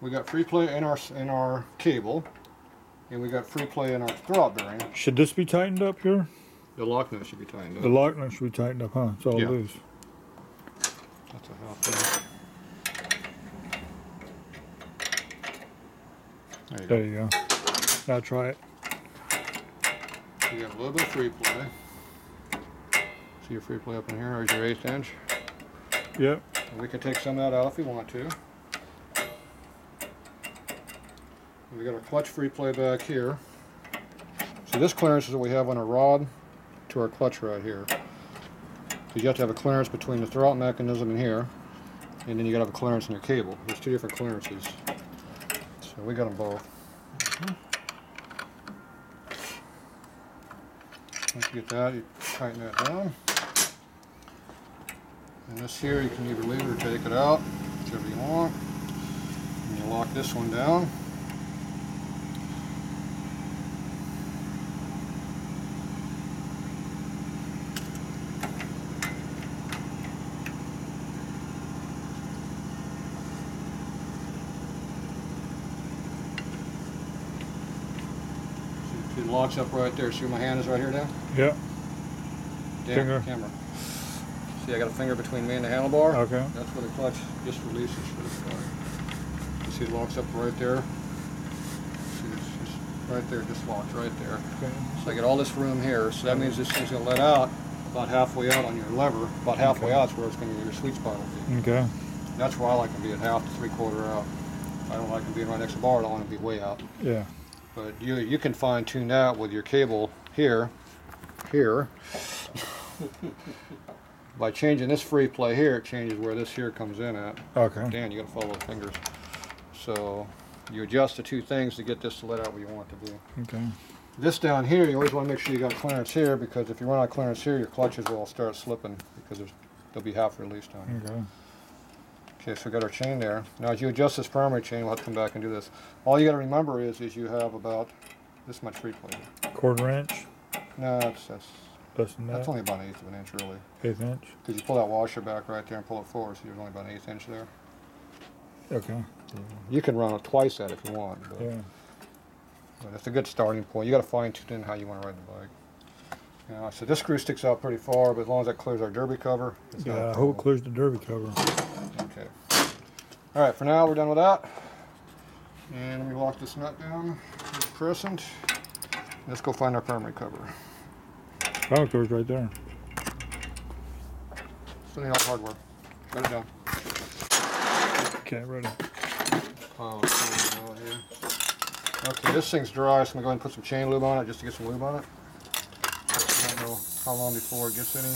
We got free play in our in our cable, and we got free play in our throwout bearing. Should this be tightened up here? The lock nut should be tightened up. The lock nut should be tightened up, huh? It's all Yeah. loose. That's a half thing. There you go. There you go. Now try it. You got a little bit of free play. See your free play up in here, or your eighth inch. Yep. And we can take some of that out if we want to. We got our clutch free play back here. So this clearance is what we have on our rod to our clutch right here. Because you have to have a clearance between the throwout mechanism and here, and then you got to have a clearance in your cable. There's two different clearances. So we got them both. Once you get that, you tighten that down. And this here, you can either leave it or take it out, whichever you want. And you lock this one down. Locks up right there. See where my hand is right here now? Yep. Dan, Finger. Camera. See, I got a finger between me and the handlebar. Okay. That's where the clutch just releases for the start. You see it locks up right there. See, it's just right there, just locks right there. Okay. So I get all this room here, so that means this thing's gonna let out about halfway out on your lever. About halfway Okay. out is where it's gonna be your sweet spot will be. Okay. That's why I like them being half to three quarter out. I don't like them being right next to the bar, I don't want to be way out. Yeah. But you you can fine tune that with your cable here, here. By changing this free play here, it changes where this here comes in at. Okay. Dan, you gotta follow the fingers. So you adjust the two things to get this to let out where you want it to be. Okay. This down here, you always wanna make sure you got clearance here because if you run out of clearance here, your clutches will all start slipping because there's, they'll be half released on you. Okay. Okay, so we got our chain there. Now as you adjust this primary chain, we'll have to come back and do this. All you gotta remember is, is you have about this much free play. Quarter inch. No, that's, that's, Less than that? that's only about an eighth of an inch really. Eighth inch. Cause you pull that washer back right there and pull it forward, so there's only about an eighth inch there. Okay. You can run it twice that if you want, but, Yeah. but it's a good starting point. You gotta fine tune in how you wanna ride the bike. Yeah, so this screw sticks out pretty far, but as long as that clears our derby cover, it's not a Yeah. I hope it clears the derby cover. Okay. All right, for now, we're done with that. And let me lock this nut down, crescent. Let's go find our primary cover. Power cover's right there. So need all hardware. Shut it down. Okay, ready. Oh, it's coming out here. Okay, this thing's dry, so I'm gonna go ahead and put some chain lube on it just to get some lube on it. How long before it gets any.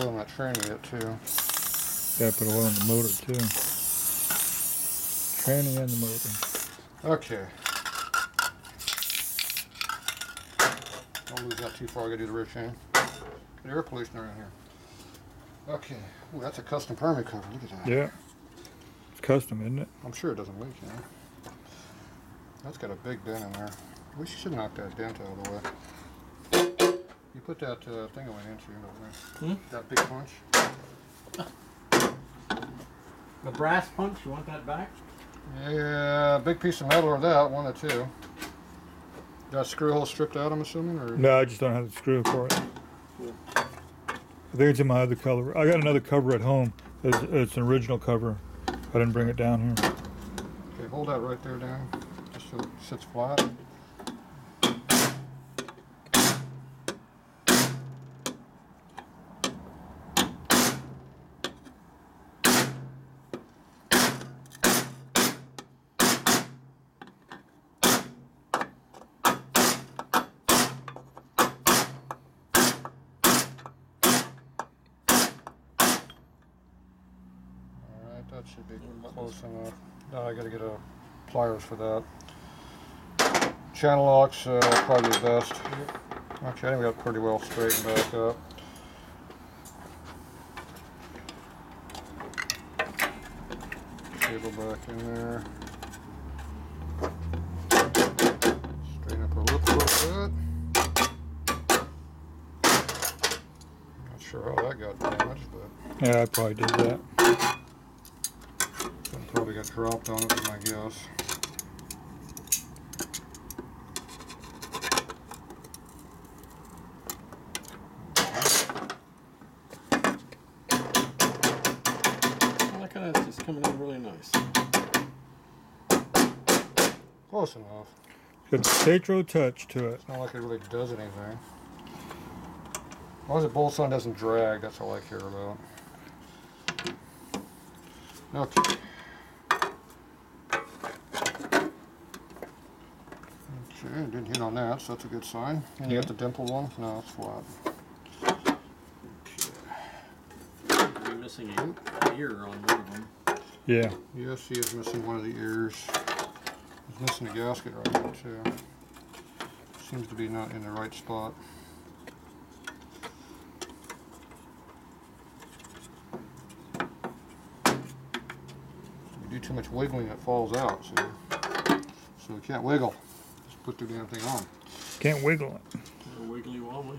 Oil in that tranny yet too. Gotta put oil in the motor too. Tranny and the motor. Okay. Don't lose that too far. I gotta do the rear chain. Get air pollution around here. Okay. Ooh, that's a custom primary cover. Look at that. Yeah. It's custom, isn't it? I'm sure it doesn't leak, you know. That's got a big dent in there. We should knock that dent out of the way. You put that uh, thing away, didn't you? over there? Hmm? That big punch. The brass punch, you want that back? Yeah, big piece of metal or that, one or two. Got screw hole stripped out, I'm assuming, or No, I just don't have the screw for it. I think it's in my other cover. I got another cover at home. It's, it's an original cover. I didn't bring it down here. okay, hold that right there down, just so it sits flat. Alright, that should be close enough. Now I gotta get a pliers for that. Channel locks, uh, probably the best. Okay, I think we got pretty well straightened back up. Cable back in there. Straighten up our lip a little bit. Not sure how that got damaged, but Yeah, I probably did that. Something probably got dropped on it, is my guess. Look at that, just coming in really nice. Close enough. Got the Tatro touch to it. It's not like it really does anything. As long as the bolts on doesn't drag, that's all I care about. Okay. Okay, didn't hit on that, so that's a good sign. And you got the dimple one? No, it's flat. You're missing a ear on one of them. Yeah. Yes, he is missing one of the ears. He's missing a gasket right there too. Seems to be not in the right spot. You do too much wiggling, it falls out, see? So we can't wiggle. Just put the damn thing on. Can't wiggle it. A wiggly wobbly.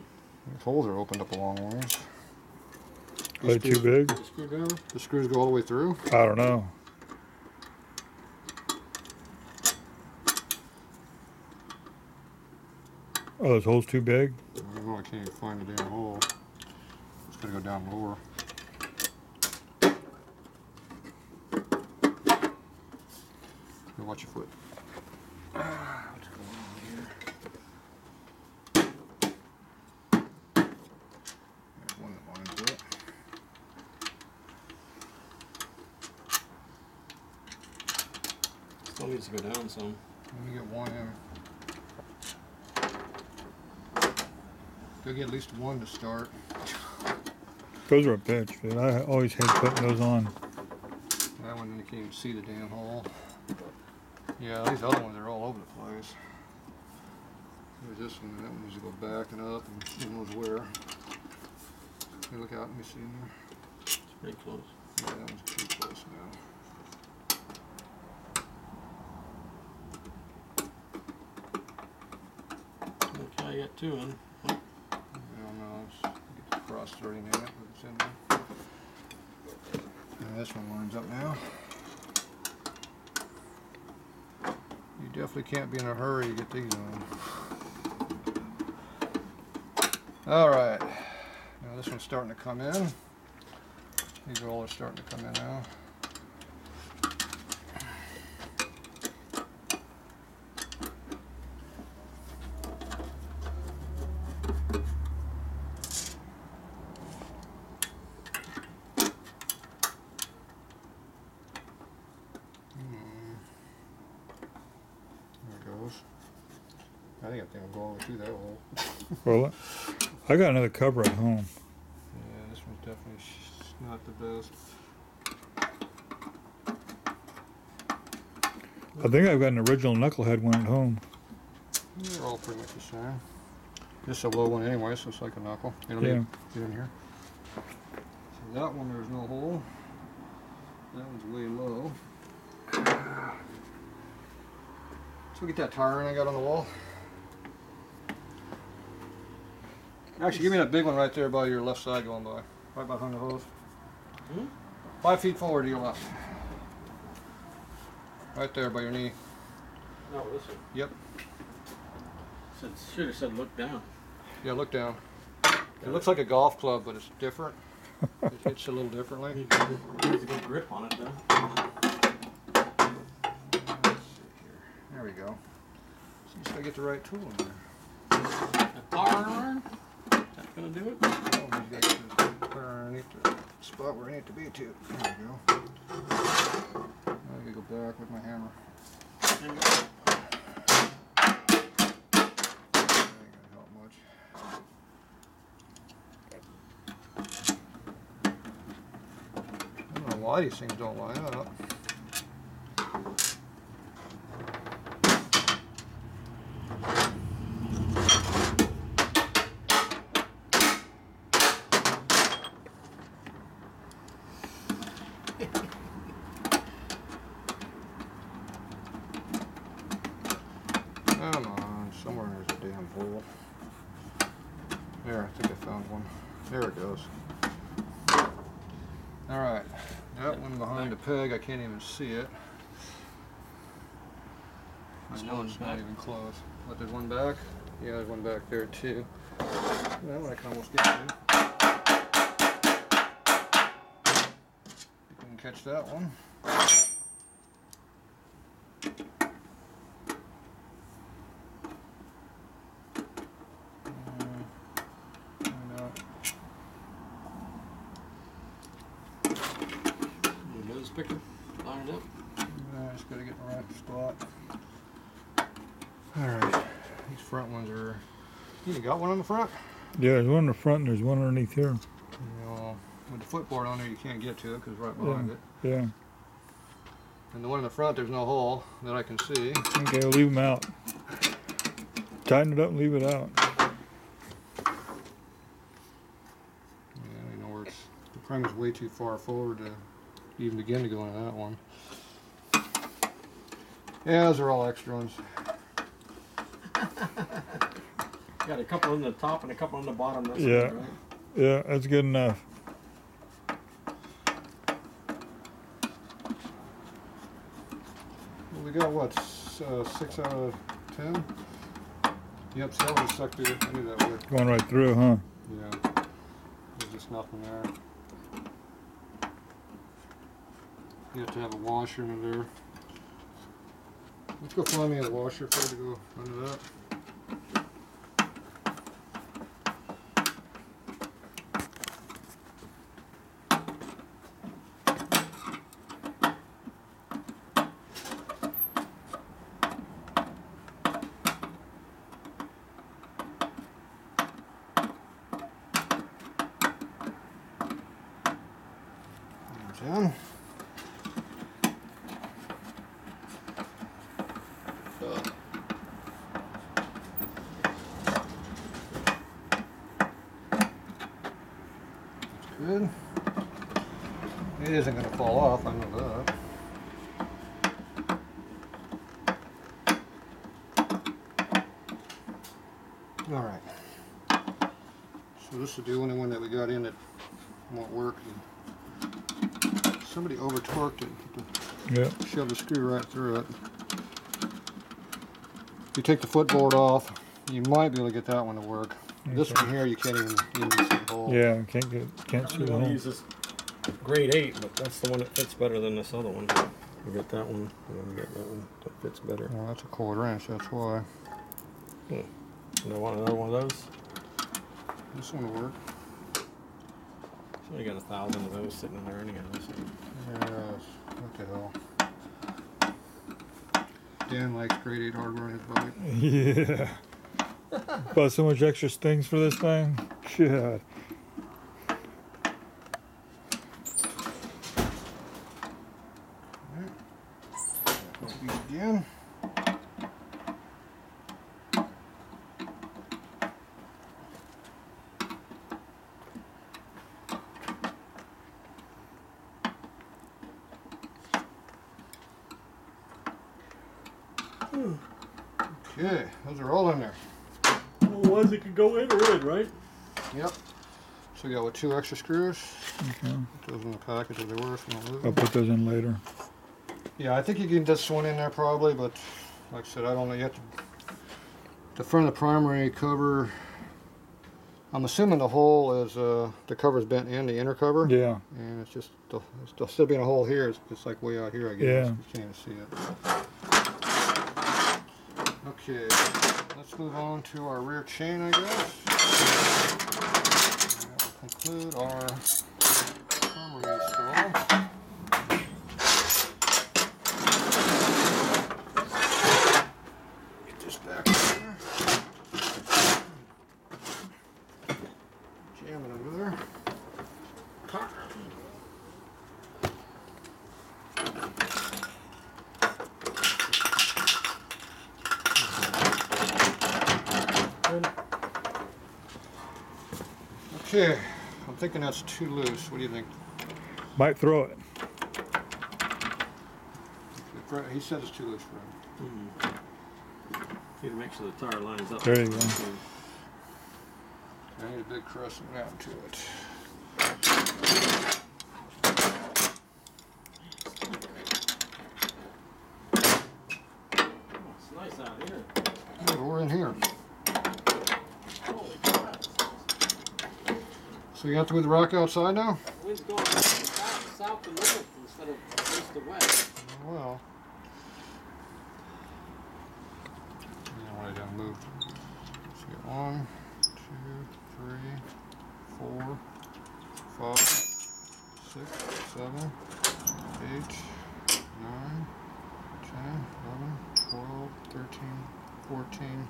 These holes are opened up a long ways. Are they too big? The screwdriver? The screws go all the way through? I don't know. Oh, those holes too big? I don't know, I can't even find the damn hole. It's gotta go down lower. Here, watch your foot. Ah, What's going on here? There's one that lines up. Still needs to go down some. Let me get one in. Go get at least one to start. Those are a bitch, dude. I always hate putting those on. That one, you can't even see the damn hole. Yeah, these other ones are all over the place. There's this one, that one needs to go back and up, and who knows where. Hey, look out, let me see in there. It's pretty close. Yeah, that one's too close now. Okay, I don't know, get the starting in it, it's in there. And this one lines up now. You definitely can't be in a hurry to get these on. All right, now this one's starting to come in. These are all are starting to come in now. There it goes. I think that thing will go all the way through that hole. Well, I got another cover at home. Yeah, this one's definitely not the best. I think I've got an original knucklehead one at home. They're all pretty much the same. This is a low one anyway, so it's like a knuckle. You don't Yeah. need get in here. So that one there's no hole. That one's way low. So we get that tire I got on the wall. Actually, give me that big one right there by your left side going by. Right behind the hose. Hmm? Five feet forward to your left. Right there by your knee. No, this one. Yep. Said, should have said look down. Yeah, look down. It looks like a golf club, but it's different. it hits a little differently. Needs a good grip on it though. Let's see here. There we go. So just gotta get the right tool in there. A That's gonna do it? Oh, gotta get this put underneath the spot where I need to be too. There we go. I gotta go back with my hammer. There you go. Why these things don't line up. Come on, somewhere there's a damn hole. There, I think I found one. There it goes. Alright, that one behind the peg, I can't even see it. I know one's it's not even close. But there's one back? Yeah, there's one back there too. That one I can almost get to. You can catch that one. Mm, I know. Your nose picker lined up. Yeah, just gotta get in the right spot. Alright, these front ones are. You got one on the front? Yeah, there's one in the front and there's one underneath here. You know, with the footboard on there, you can't get to it because right behind it. Yeah. And the one in the front, there's no hole that I can see. Okay, we'll leave them out. Tighten it up and leave it out. Yeah, you know where it's. The primer's way too far forward to even begin to go into that one. Yeah, those are all extra ones. Got a couple on the top and a couple on the bottom. That's Yeah. good, right? Yeah, that's good enough. Well, we got what, s- uh, six out of ten? Yep, see, that one sucked through. I knew that would. Going right through, huh? Yeah. There's just nothing there. You have to have a washer in there. Let's go find me a washer for it to go under that. There's in. That's good. It isn't going to fall off, I know that. All right. So this is the only one that we got in that won't work. Somebody over torqued it, Yeah. shoved a screw right through it. If you take the footboard off, you might be able to get that one to work. This one here, you can't even, even see the hole. Yeah, can't get can't see We the want to hole. Use this grade eight, but that's the one that fits better than this other one. We get that one, and then we get that one that fits better. Well, that's a quarter inch, that's why. Hmm. You don't want another one of those? This one will work. So you got a thousand of those sitting in there anyhow. So. Yes, what the hell. Dan likes grade eight hardware on his bike. Yeah. Bought so much extra things for this thing. God. Again. Okay, those are all in there. Well, ones that could go in or in, right? Yep. So we got what, two extra screws? Okay. Put those in the package if they were, so we don't lose I'll them. put those in later. Yeah, I think you can just one in there probably, but like I said, I don't know. You have to. The front of the primary cover. I'm assuming the hole is uh, the cover's bent in the inner cover, Yeah. and it's just the, it's still, still being a hole here. It's just like way out here, I guess. Yeah. You can't even see it. Okay, let's move on to our rear chain, I guess. Conclude our primary install. Get this back in there. Jam it under there. Cock. Okay, I'm thinking that's too loose. What do you think? Might throw it. He said it's too loose for him. Hmm. Need to make sure the tire lines up. There you go. I need a big crescent down to it. It's nice out here. Yeah, we're in here. Holy crap. So you have to move the rock outside now? Wind's going south, south to north instead of east to west. Oh, well. Yeah, what I done moved. So you got one, two, three, four, five, six, seven, eight, nine, ten, eleven, twelve, thirteen, fourteen.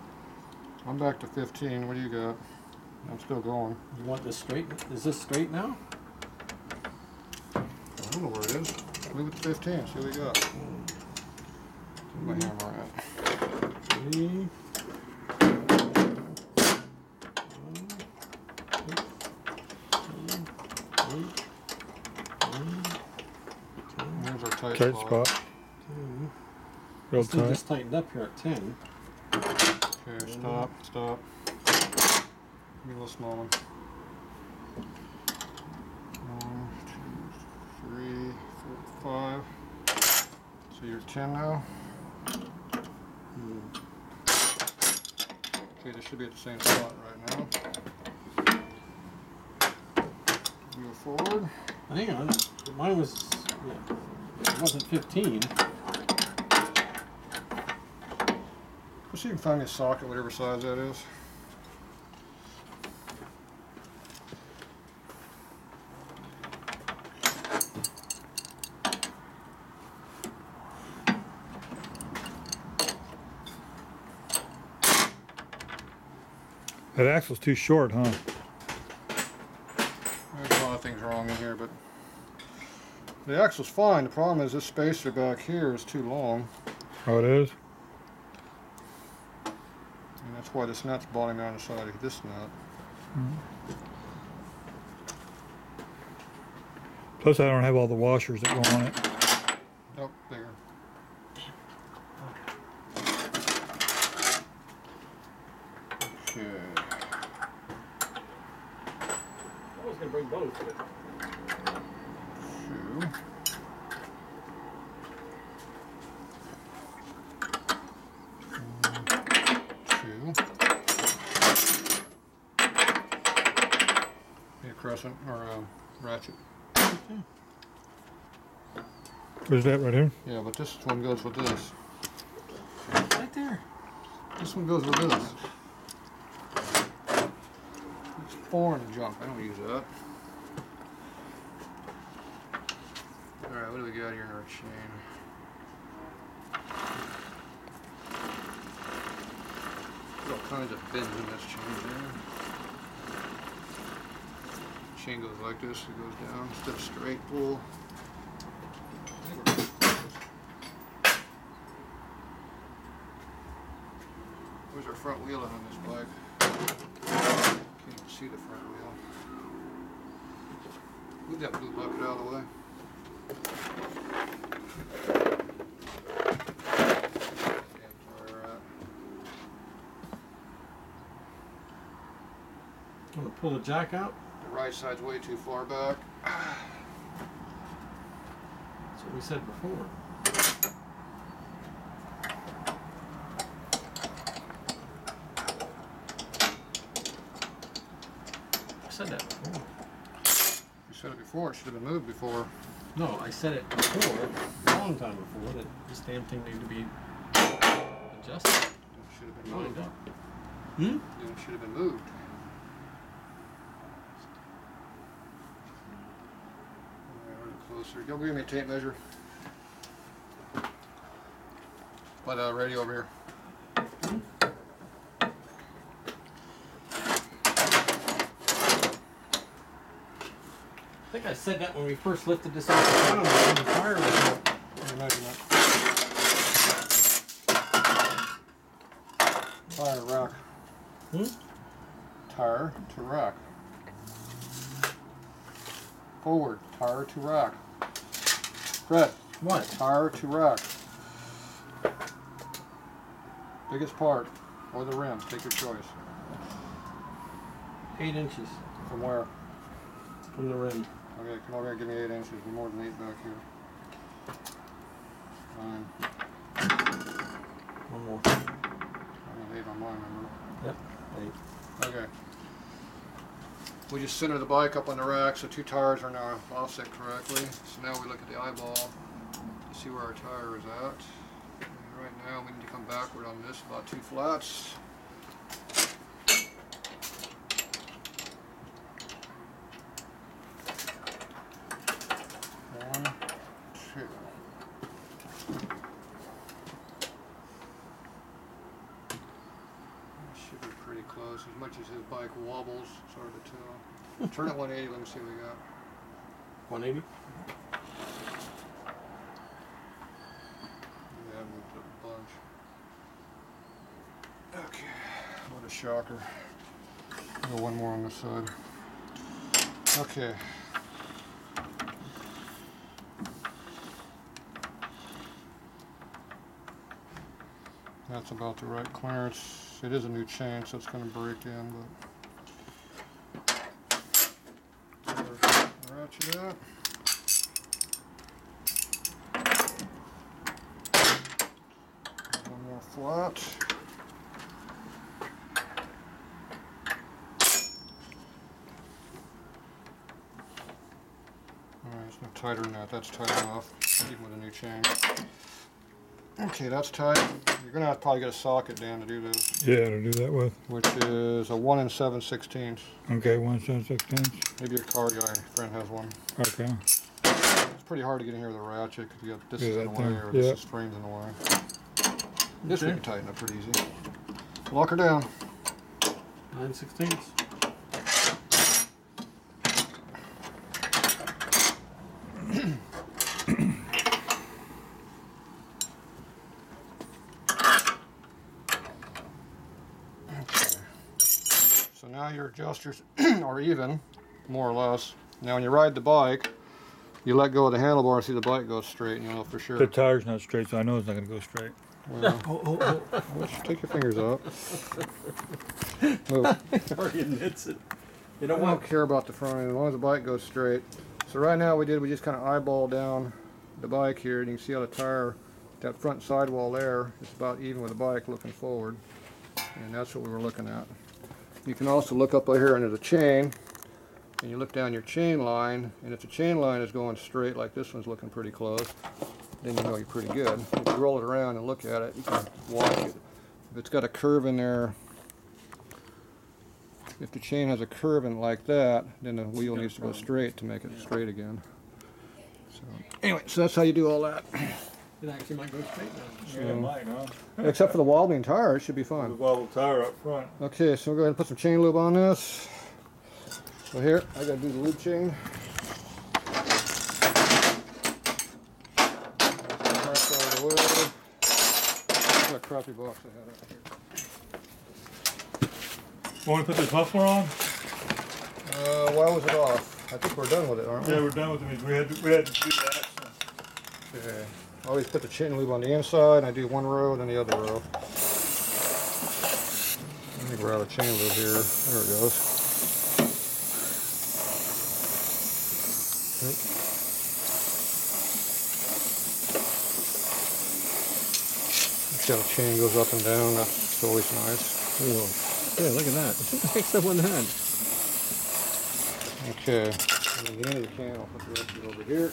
I'm back to fifteen. What do you got? I'm still going. You want this straight? Is this straight now? I don't know where it is. Move it to fifteen. See what we got. Where's my hammer at? Three. There's our tight, Tight spot. spot. Real This thing tight. just tightened up here at 10. Okay, stop, stop. Give me a little small one. One, two, three, four, five. So you're ten now? Hmm. Okay, this should be at the same spot right now. Move forward. Hang on. Mine was, yeah, it wasn't 15. Let's see if you can find me a socket, whatever size that is. That axle's too short, huh? There's a lot of things wrong in here, but the axle's fine. The problem is this spacer back here is too long, Oh, it is. and that's why this nut's bottoming on the side of this nut. Plus, I don't have all the washers that go on it. Nope, bigger. Okay. I was going to bring both. but Two. Crescent or um, ratchet. Where's that right here? Yeah, but this one goes with this. Right there. This one goes with this. It's foreign junk. I don't use that. Alright, what do we got here in our chain? There's all kinds of bends in this chain here. Chain goes like this, it goes down instead of straight pull. Where's our front wheel on this bike? Can't even see the front wheel. Move that blue bucket out of the way. Pull the jack out? Right side's way too far back. That's what we said before. I said that before. You said it before, it should have been moved before. No, I said it before, a long time before, that this damn thing needed to be adjusted. It should have been moved. don't. Hmm? It should have been moved. Alright, a little closer. Give me a tape measure. By the radio over here. I think I said that when we first lifted this off the ground, when the tire was out. Your measurement. Tire rack. Hmm? Tire to rock. Forward, tire to rack. Fred, What? tire to rack. Biggest part, or the rim, take your choice. Eight inches From where? from the rim. Okay, come over here give me eight inches, Be more than eight back here. Nine, One more. I'm gonna eight on mine, remember? Yep. Eight. Okay. We just center the bike up on the rack so two tires are now offset correctly. So now we look at the eyeball to see where our tire is at. And right now we need to come backward on this about two flats. One, two. Should be pretty close. As much as his bike wobbles, to tell. Turn it 180, let me see what we got. 180? Yeah, I moved it a bunch. Okay, what a shocker. Go one more on this side. Okay. That's about the right clearance. It is a new chain, so it's gonna break in, but. Up. One more flat. Alright, it's no tighter than that. That's tight enough, even with a new chain. Okay, that's tight. You're gonna have to probably get a socket down to do this, Yeah, to do that with. which is a one and seven sixteenths. Okay, one seven sixteenths. Maybe your car guy friend has one. Okay. It's pretty hard to get in here with a ratchet because you got this Yeah, is in the way thing, or yeah. this is frames in the way. This we Okay. can tighten up pretty easy. Lock her down. 9 sixteenths. So now your adjusters are even, more or less. Now when you ride the bike, you let go of the handlebar and see the bike goes straight and you'll know for sure. The tire's not straight, so I know it's not gonna go straight. Well, Oh, oh, oh. well, just take your fingers out. Move. Already admits it. You know I what? don't care about the front end as long as the bike goes straight. So right now we did, we just kind of eyeball down the bike here and you can see how the tire, that front sidewall there is about even with the bike looking forward. And that's what we were looking at. You can also look up right here under the chain. And you look down your chain line, and if the chain line is going straight, like this one's looking pretty close, then you know you're pretty good. If you roll it around and look at it, you can watch it. If it's got a curve in there, if the chain has a curve in like that, then the wheel needs to go straight to make it straight again. So, anyway, so that's how you do all that. It actually might go straight now. Yeah, it might, huh? Except for the wobbling tire, it should be fine. The fine. wobble tire up front. Okay, so we'll go ahead and put some chain lube on this. So here, I gotta do the lube chain. All the way. What a crappy box I had out here. Want to put this muffler on? Uh, why was it off? I think we're done with it, aren't we? Yeah, we're done with it. We had to, we had to do that. so. Okay. I always put the chain lube on the inside, and I do one row, and then the other row. I think we're out of chain lube here. There it goes. See how the chain goes up and down? That's always nice. Whoa. Yeah, look at that. Fix that one hand. Okay. And then the end of the can, I'll put the rest of it over here.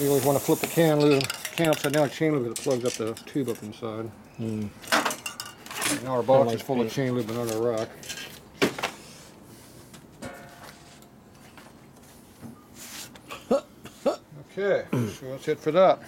You always want to flip the can lube, can upside down, chain 'cause it plugs up the tube up inside. Hmm. Now our box like is full of chain lube and under rock. Okay, so that's it for that.